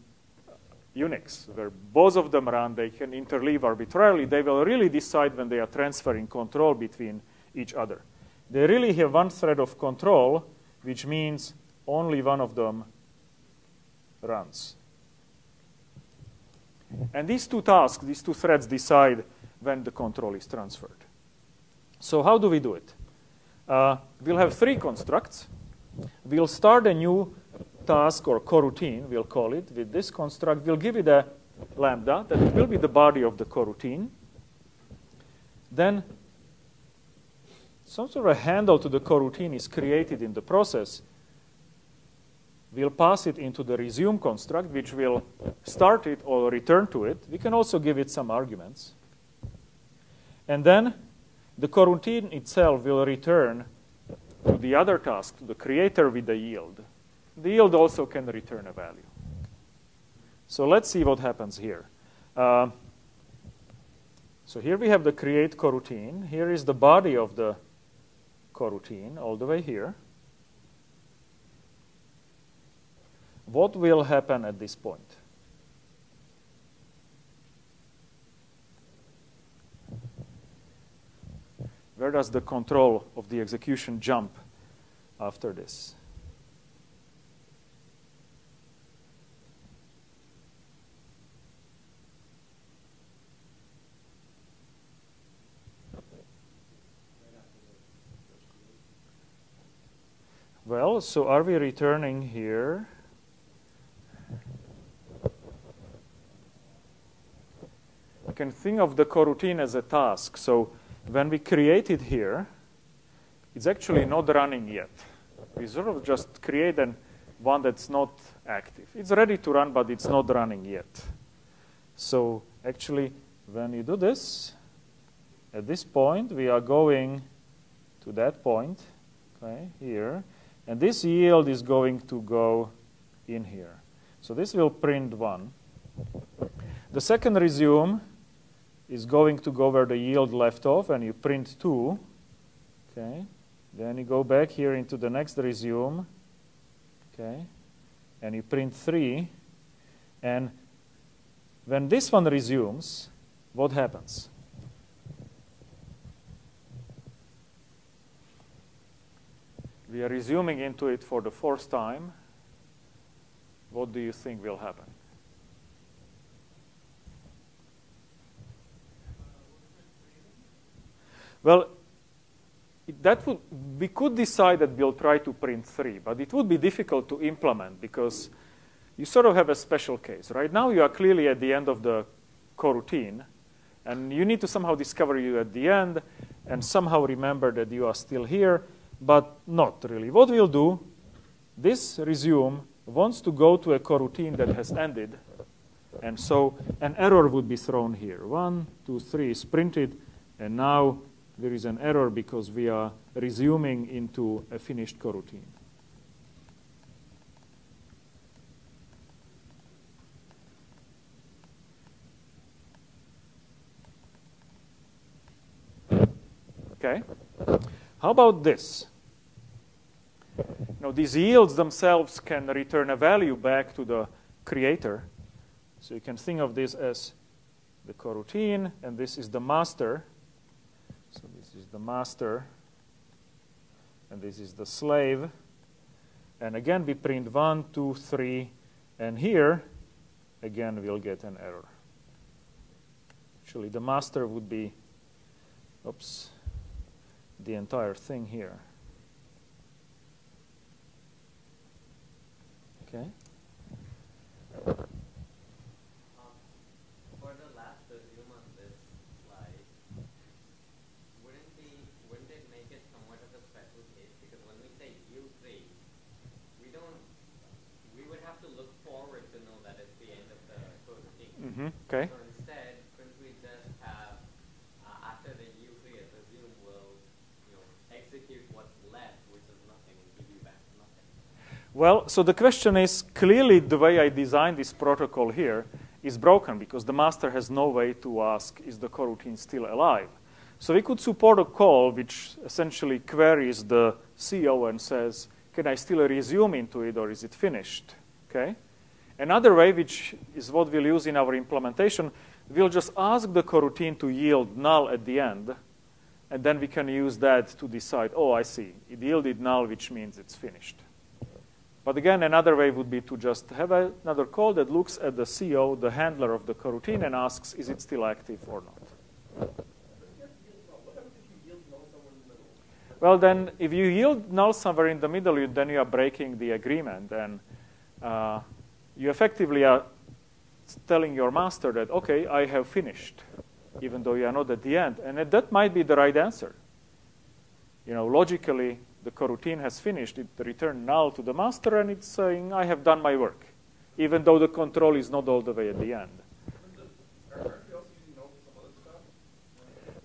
Unix, where both of them run, they can interleave arbitrarily. They will really decide when they are transferring control between each other. They really have one thread of control, which means only one of them runs. And these two tasks, these two threads decide when the control is transferred. So how do we do it? Uh, we'll have three constructs. We'll start a new task or coroutine, we'll call it, with this construct. We'll give it a lambda, that will be the body of the coroutine. Then some sort of a handle to the coroutine is created in the process. We'll pass it into the resume construct, which will start it or return to it. We can also give it some arguments. And then the coroutine itself will return to the other task, the creator with the yield. The yield also can return a value. So let's see what happens here. Uh, so here we have the create coroutine. Here is the body of the coroutine all the way here. What will happen at this point? Where does the control of the execution jump after this? Well, so are we returning here? Can think of the coroutine as a task. So when we create it here, it's actually not running yet. We sort of just create an, one that's not active. It's ready to run, but it's not running yet. So actually, when you do this, at this point, we are going to that point, okay, here. And this yield is going to go in here. So this will print 1. The second resume is going to go where the yield left off, and you print 2. Okay. Then you go back here into the next resume. Okay. And you print 3. And when this one resumes, what happens? We are resuming into it for the fourth time. What do you think will happen? Well, that would, we could decide that we'll try to print three, but it would be difficult to implement because you sort of have a special case. Right now, you are clearly at the end of the coroutine, and you need to somehow discover you at the end and somehow remember that you are still here but not really. What we'll do, this resume wants to go to a coroutine that has ended, and so an error would be thrown here. One, two, three is printed, and now there is an error because we are resuming into a finished coroutine. Okay. How about this? Now, these yields themselves can return a value back to the creator. So you can think of this as the coroutine, and this is the master. The master, and this is the slave. And again, we print 1, 2, 3, and here, again, we'll get an error. Actually, the master would be, oops, the entire thing here. Okay. Um, for the last resume on this slide, wouldn't be wouldn't it make it somewhat of a special case? Because when we say yield three, we don't we would have to look forward to know that it's the end of the coroutine. hmm Okay. So instead, couldn't we just have uh, after the yield three a resume will you know execute what's left, which is nothing, and give you back nothing. Well, so the question is clearly the way I designed this protocol here is broken because the master has no way to ask, is the coroutine still alive? So we could support a call which essentially queries the CO and says, can I still resume into it or is it finished? Okay. Another way, which is what we'll use in our implementation, we'll just ask the coroutine to yield null at the end, and then we can use that to decide, oh, I see, it yielded null, which means it's finished. But again, another way would be to just have another call that looks at the CO, the handler of the coroutine, and asks, is it still active or not? Well, then, if you yield null somewhere in the middle, then you are breaking the agreement, and uh, you effectively are telling your master that, okay, I have finished, even though you are not at the end, and that might be the right answer. You know, logically, the coroutine has finished. It returned null to the master, and it's saying, I have done my work, even though the control is not all the way at the end.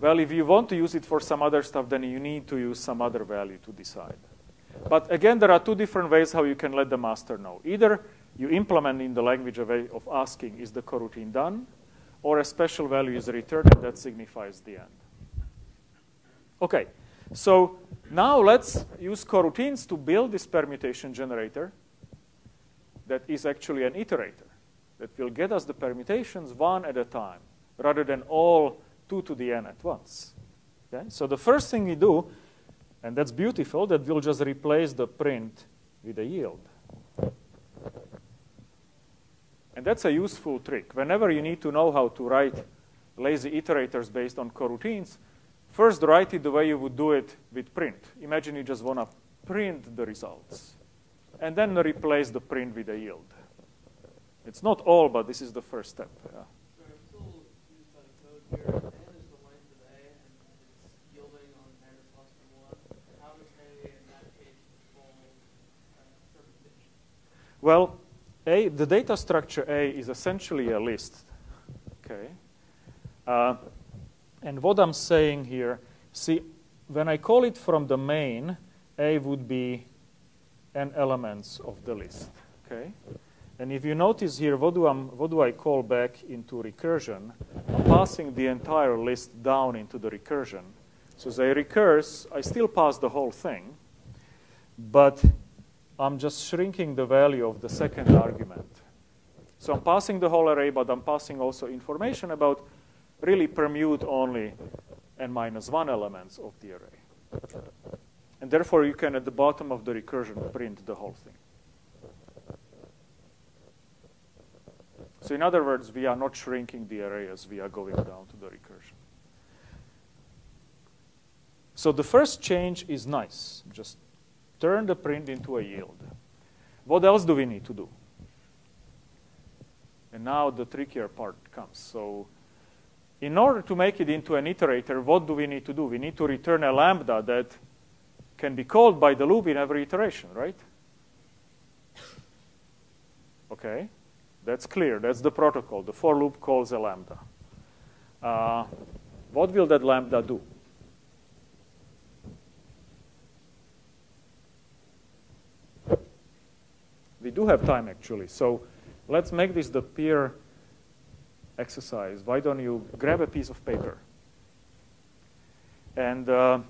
Well, if you want to use it for some other stuff, then you need to use some other value to decide. But again, there are two different ways how you can let the master know. Either you implement in the language a of asking, is the coroutine done? Or a special value is returned, and that signifies the end. Okay, so now let's use coroutines to build this permutation generator that is actually an iterator that will get us the permutations one at a time rather than all 2 to the n at once. Okay? So the first thing we do, and that's beautiful, that we'll just replace the print with a yield. And that's a useful trick. Whenever you need to know how to write lazy iterators based on coroutines, first write it the way you would do it with print. Imagine you just want to print the results. And then replace the print with a yield. It's not all, but this is the first step. Yeah. So I'm still used by the code here. N is the length of A, and it's yielding on n is less than one. How does A in that case perform permutation? Well, A, the data structure A is essentially a list. Okay. Uh, and what I'm saying here, see, when I call it from the main, A would be n elements of the list. Okay. And if you notice here, what do, what do I call back into recursion? I'm passing the entire list down into the recursion. So as I recurse, I still pass the whole thing, but I'm just shrinking the value of the second argument. So I'm passing the whole array, but I'm passing also information about really permute only n minus 1 elements of the array. And therefore, you can, at the bottom of the recursion, print the whole thing. So in other words, we are not shrinking the array as we are going down to the recursion. So the first change is nice. Just turn the print into a yield. What else do we need to do? And now the trickier part comes. So in order to make it into an iterator, what do we need to do? We need to return a lambda that can be called by the loop in every iteration, right? Okay, that's clear. That's the protocol. The for loop calls a lambda. Uh, what will that lambda do? We do have time, actually. So let's make this the peer exercise. Why don't you grab a piece of paper and uh,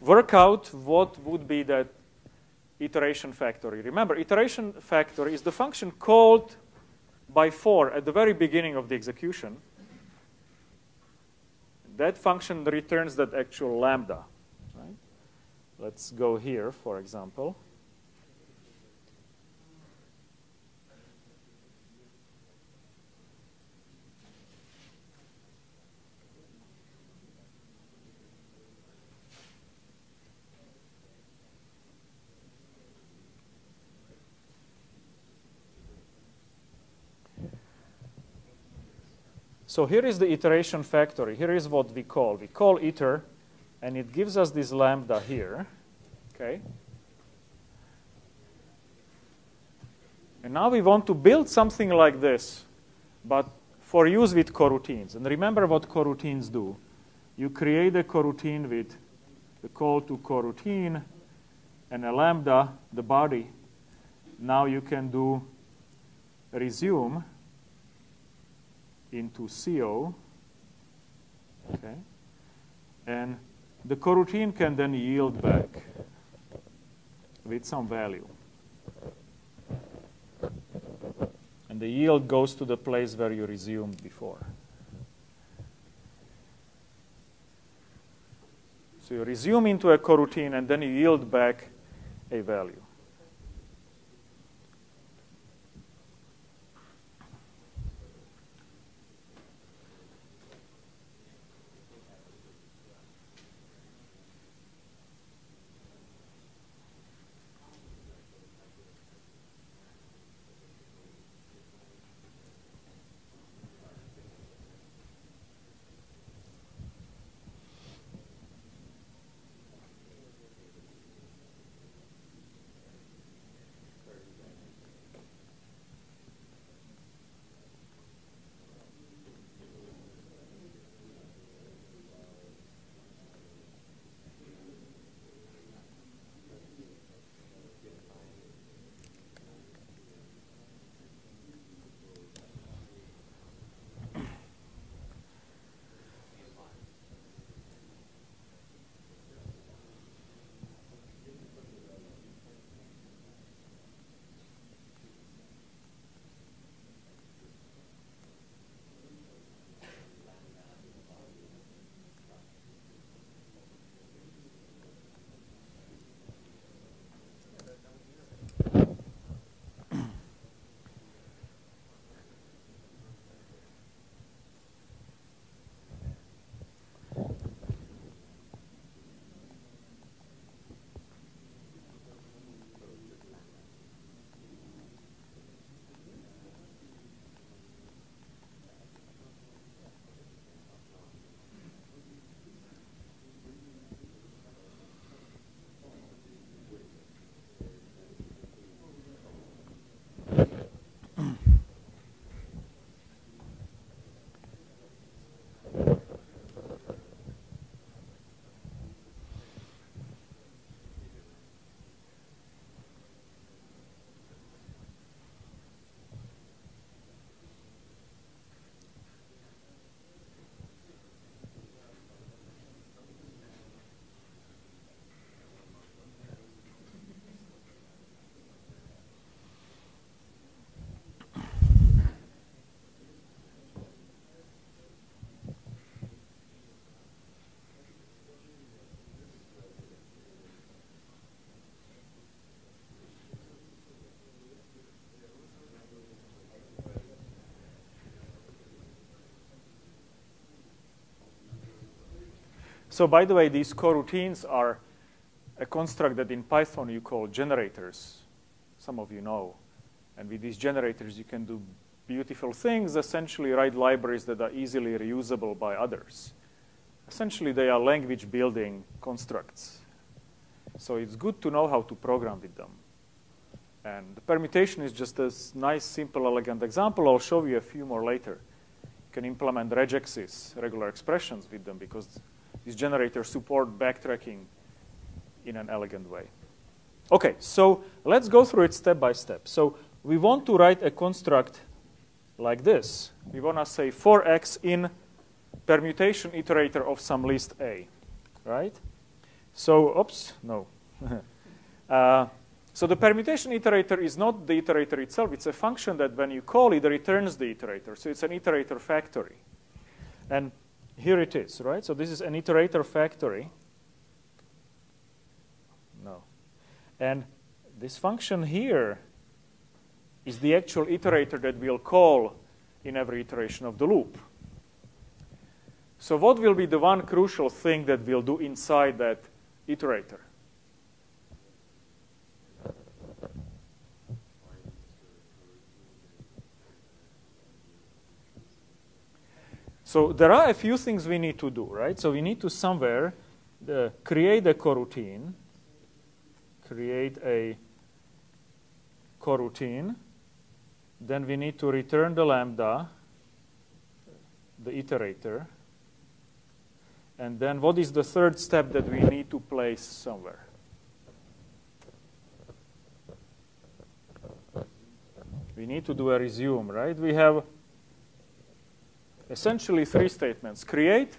work out what would be that iteration factory. Remember, iteration factory is the function called by for at the very beginning of the execution. That function returns that actual lambda. Right? Let's go here, for example. So here is the iteration factory. Here is what we call. We call iter, and it gives us this lambda here. Okay. And now we want to build something like this, but for use with coroutines. And remember what coroutines do. You create a coroutine with the call to coroutine and a lambda, the body. Now you can do resume into CO. Okay. And the coroutine can then yield back with some value. And the yield goes to the place where you resumed before. So you resume into a coroutine and then you yield back a value. So by the way, these coroutines are a construct that in Python you call generators. Some of you know. And with these generators, you can do beautiful things, essentially write libraries that are easily reusable by others. Essentially, they are language building constructs. So it's good to know how to program with them. And the permutation is just a nice, simple, elegant example. I'll show you a few more later. You can implement regexes, regular expressions with them because these generators support backtracking in an elegant way. Okay, so let's go through it step by step. So we want to write a construct like this. We want to say for x in permutation iterator of some list A, right? So, oops, no. uh, so the permutation iterator is not the iterator itself. It's a function that when you call it, returns the iterator. So it's an iterator factory. And here it is, right? So this is an iterator factory. No. And this function here is the actual iterator that we'll call in every iteration of the loop. So what will be the one crucial thing that we'll do inside that iterator? So there are a few things we need to do, right? So we need to somewhere uh, create a coroutine, create a coroutine. Then we need to return the lambda, the iterator. And then what is the third step that we need to place somewhere? We need to do a resume, right? We have essentially three statements create,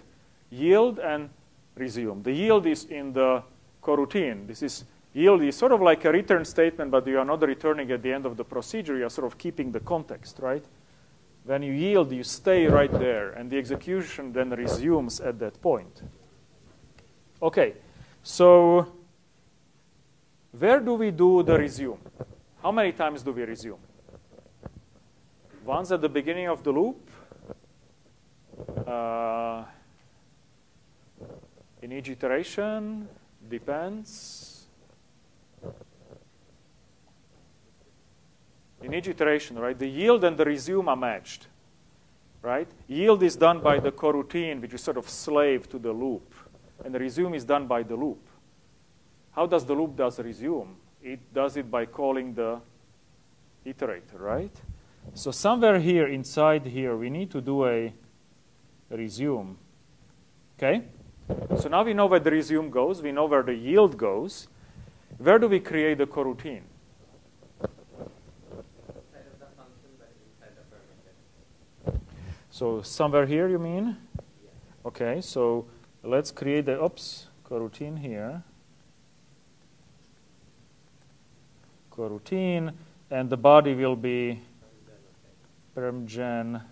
yield, and resume. The yield is in the coroutine. This is yield is sort of like a return statement, but you are not returning at the end of the procedure. You are sort of keeping the context, right? When you yield, you stay right there, and the execution then resumes at that point. Okay, so where do we do the resume? How many times do we resume? Once at the beginning of the loop, uh, in each iteration, depends. In each iteration, right, the yield and the resume are matched, right? Yield is done by the coroutine, which is sort of slave to the loop, and the resume is done by the loop. How does the loop does resume? It does it by calling the iterator, right? So somewhere here, inside here, we need to do a resume. Okay? So now we know where the resume goes. We know where the yield goes. Where do we create the coroutine? Inside of the function, but inside the parameter. So somewhere here, you mean? Okay, so let's create the oops coroutine here. Coroutine, and the body will be permgen.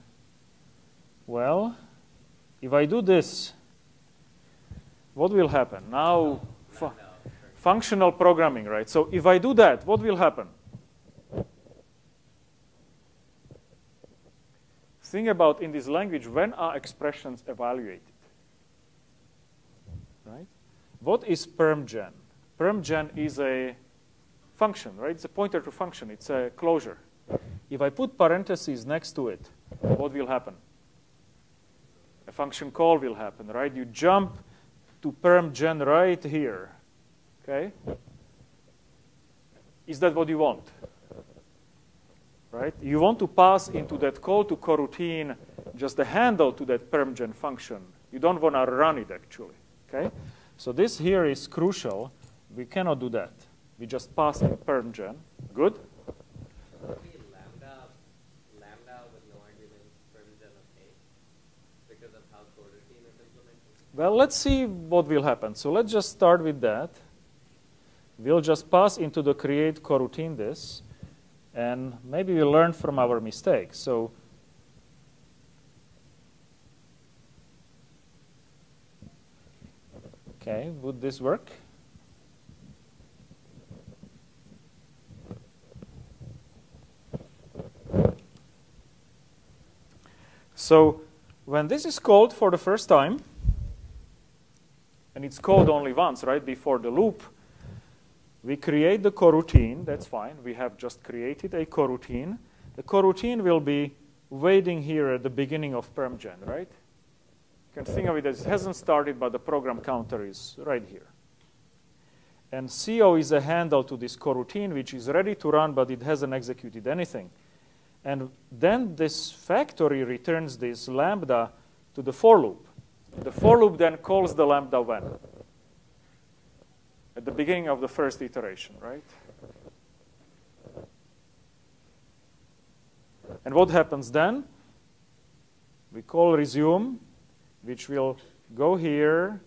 Well, if I do this, what will happen? Now, fu- functional programming, right? So if I do that, what will happen? Think about in this language when are expressions evaluated? Right? What is permgen? Permgen is a function, right? It's a pointer to function. It's a closure. If I put parentheses next to it, what will happen? A function call will happen, right? You jump to permgen right here. Okay? Is that what you want? Right? You want to pass into that call to coroutine just the handle to that permgen function. You don't want to run it actually. Okay? So this here is crucial. We cannot do that. We just pass in permgen. Good? Would be lambda, lambda with no arguments, permgen of A, because of how coroutine is implemented. Well, let's see what will happen. So let's just start with that. We'll just pass into the create coroutine this, and maybe we learn from our mistakes. So Okay, would this work? So when this is called for the first time, and it's called only once, right, before the loop, we create the coroutine. That's fine. We have just created a coroutine. The coroutine will be waiting here at the beginning of permgen, right? You can think of it as it hasn't started, but the program counter is right here. And CO is a handle to this coroutine, which is ready to run, but it hasn't executed anything. And then this factory returns this lambda to the for loop. The for loop then calls the lambda when? At the beginning of the first iteration, right? And what happens then? We call resume, which will go here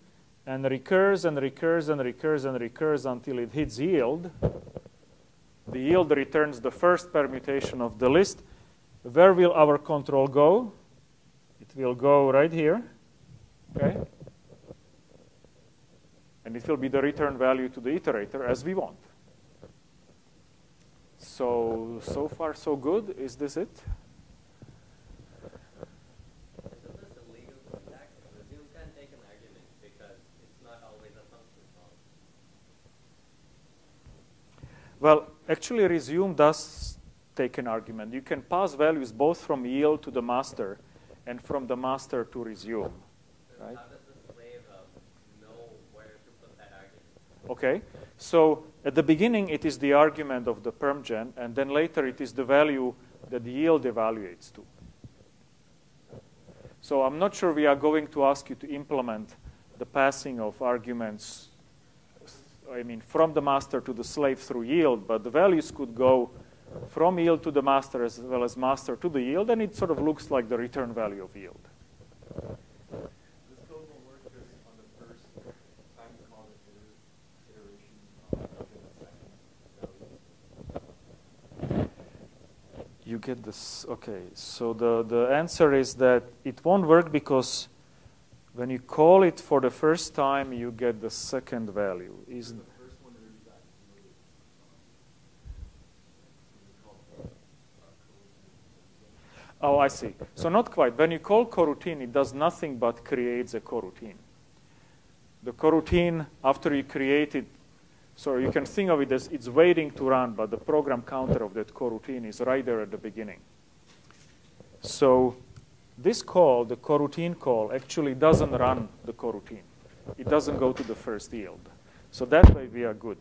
and recurs and recurs and recurs and recurs until it hits yield. The yield returns the first permutation of the list. Where will our control go? It will go right here. Okay? And it will be the return value to the iterator as we want. So, so far so good. Is this it? Well, actually, resume does take an argument. You can pass values both from yield to the master and from the master to resume. Right. how does the slave um, know where to put that argument? Okay, so at the beginning it is the argument of the permgen, and then later it is the value that the yield evaluates to. So I'm not sure we are going to ask you to implement the passing of arguments, I mean, from the master to the slave through yield, but the values could go from yield to the master as well as master to the yield, and it sort of looks like the return value of yield. This code will work just on the first time you call the iter- iteration, uh, within the second value. You get this. Okay, so the, the answer is that it won't work because when you call it for the first time, you get the second value. Is The first one really got denoted, so we call, uh, oh, I see. So not quite. When you call coroutine, it does nothing but creates a coroutine. The coroutine, after you create it, so you can think of it as it's waiting to run, but the program counter of that coroutine is right there at the beginning. So this call, the coroutine call, actually doesn't run the coroutine. It doesn't go to the first yield. So that way we are good.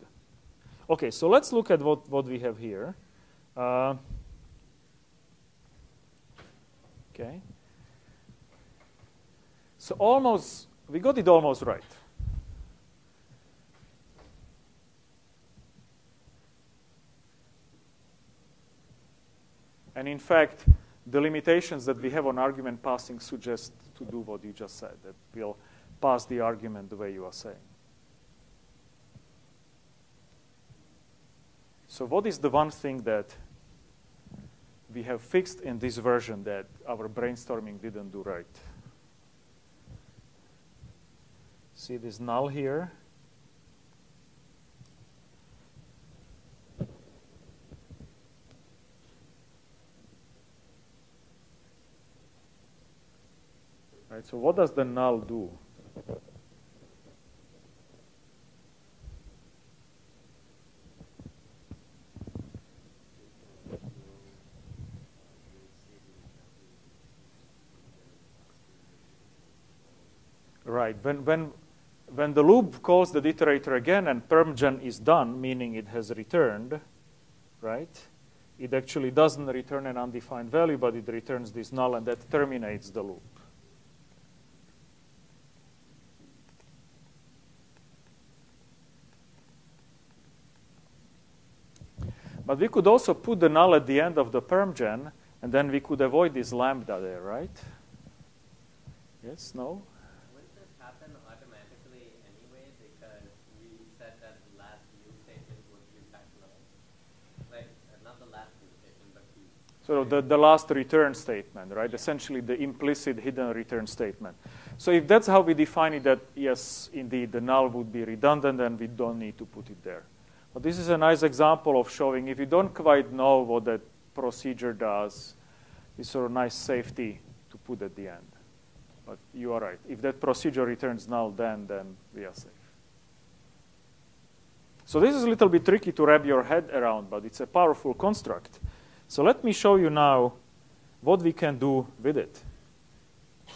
Okay, so let's look at what, what we have here. Uh, okay. So almost, we got it almost right. And in fact, the limitations that we have on argument passing suggest to do what you just said, that we'll pass the argument the way you are saying. So, what is the one thing that we have fixed in this version that our brainstorming didn't do right? See this null here? Right, so what does the null do? Right. When, when, when the loop calls the iterator again and permgen is done, meaning it has returned, right? It actually doesn't return an undefined value, but it returns this null, and that terminates the loop. But we could also put the null at the end of the permgen, and then we could avoid this lambda there, right? Yes, no? Wouldn't this happen automatically anyway because we said that the last use statement would give back null? Like, uh, not the last use statement, but the So the, the last return statement, right? Essentially the implicit hidden return statement. So if that's how we define it, that yes, indeed, the null would be redundant and we don't need to put it there. But this is a nice example of showing if you don't quite know what that procedure does, it's sort of nice safety to put at the end. But you are right. If that procedure returns null, then, then we are safe. So this is a little bit tricky to wrap your head around, but it's a powerful construct. So let me show you now what we can do with it.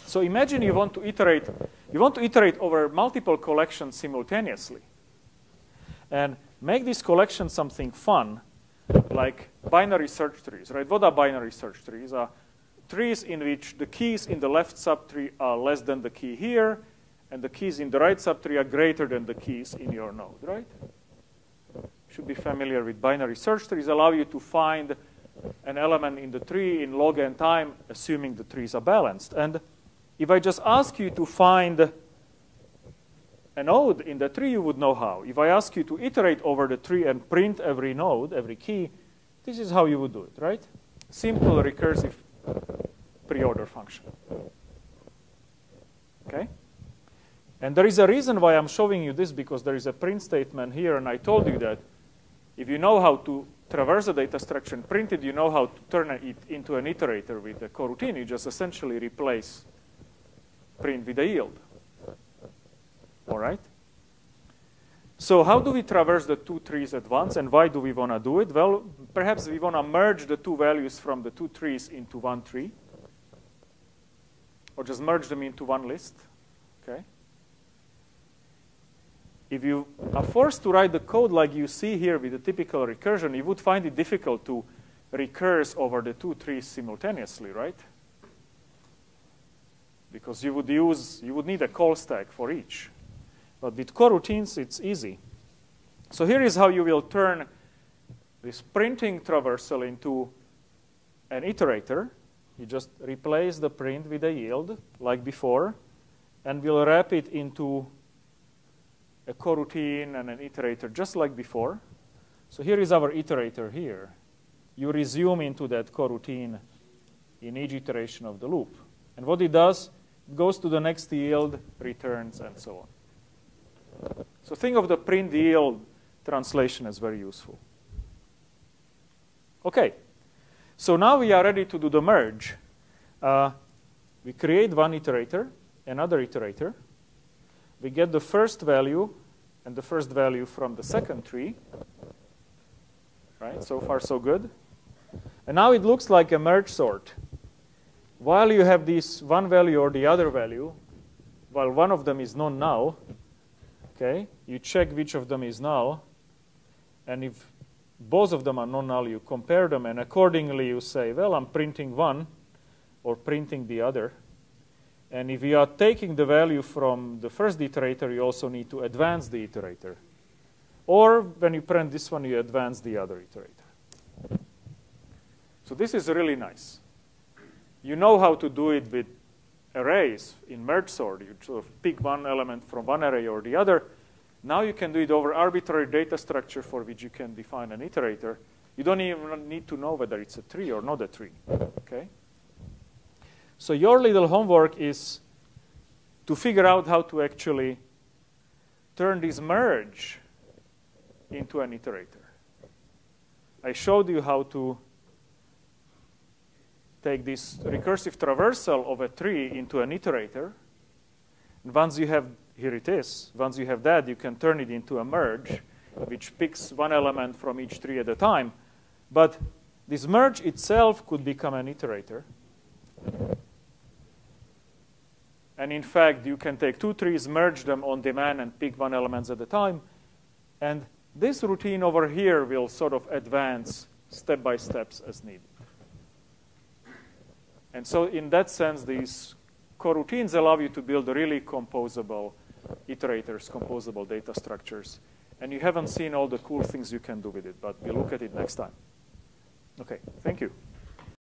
So imagine you want to iterate, you want to iterate over multiple collections simultaneously. And make this collection something fun, like binary search trees, right? What are binary search trees? Are trees in which the keys in the left subtree are less than the key here, and the keys in the right subtree are greater than the keys in your node, right? Should be familiar with binary search trees, allow you to find an element in the tree in log n time, assuming the trees are balanced. And if I just ask you to find a node in the tree, you would know how. If I ask you to iterate over the tree and print every node, every key, this is how you would do it, right? Simple recursive pre-order function. Okay? And there is a reason why I'm showing you this because there is a print statement here, and I told you that if you know how to traverse the data structure and print it, you know how to turn it into an iterator with the coroutine. You just essentially replace print with a yield. All right? So how do we traverse the two trees at once, and why do we want to do it? Well, perhaps we want to merge the two values from the two trees into one tree. or just merge them into one list. Okay? If you are forced to write the code like you see here with the typical recursion, you would find it difficult to recurse over the two trees simultaneously, right? Because you would use, you would need a call stack for each. But with coroutines, it's easy. So here is how you will turn this printing traversal into an iterator. You just replace the print with a yield, like before, and we'll wrap it into a coroutine and an iterator, just like before. So here is our iterator here. You resume into that coroutine in each iteration of the loop. And what it does, it goes to the next yield, returns, and so on. So think of the print yield translation as very useful. Okay, so now we are ready to do the merge. Uh, we create one iterator, another iterator. We get the first value and the first value from the second tree. Right, so far so good. And now it looks like a merge sort. While you have this one value or the other value, while one of them is non-null, okay, you check which of them is null, and if both of them are non-null, you compare them, and accordingly you say, well, I'm printing one or printing the other. And if you are taking the value from the first iterator, you also need to advance the iterator. Or when you print this one, you advance the other iterator. So this is really nice. You know how to do it with arrays in merge sort. You sort of pick one element from one array or the other, now you can do it over arbitrary data structure for which you can define an iterator. You don't even need to know whether it's a tree or not a tree. Okay? So your little homework is to figure out how to actually turn this merge into an iterator. I showed you how to take this recursive traversal of a tree into an iterator. And once you have here it is. Once you have that, you can turn it into a merge, which picks one element from each tree at a time. But this merge itself could become an iterator. And in fact, you can take two trees, merge them on demand, and pick one element at a time. And this routine over here will sort of advance step by steps as needed. And so in that sense, these coroutines allow you to build really composable iterators, composable data structures. And you haven't seen all the cool things you can do with it, but we'll look at it next time. Okay, thank you.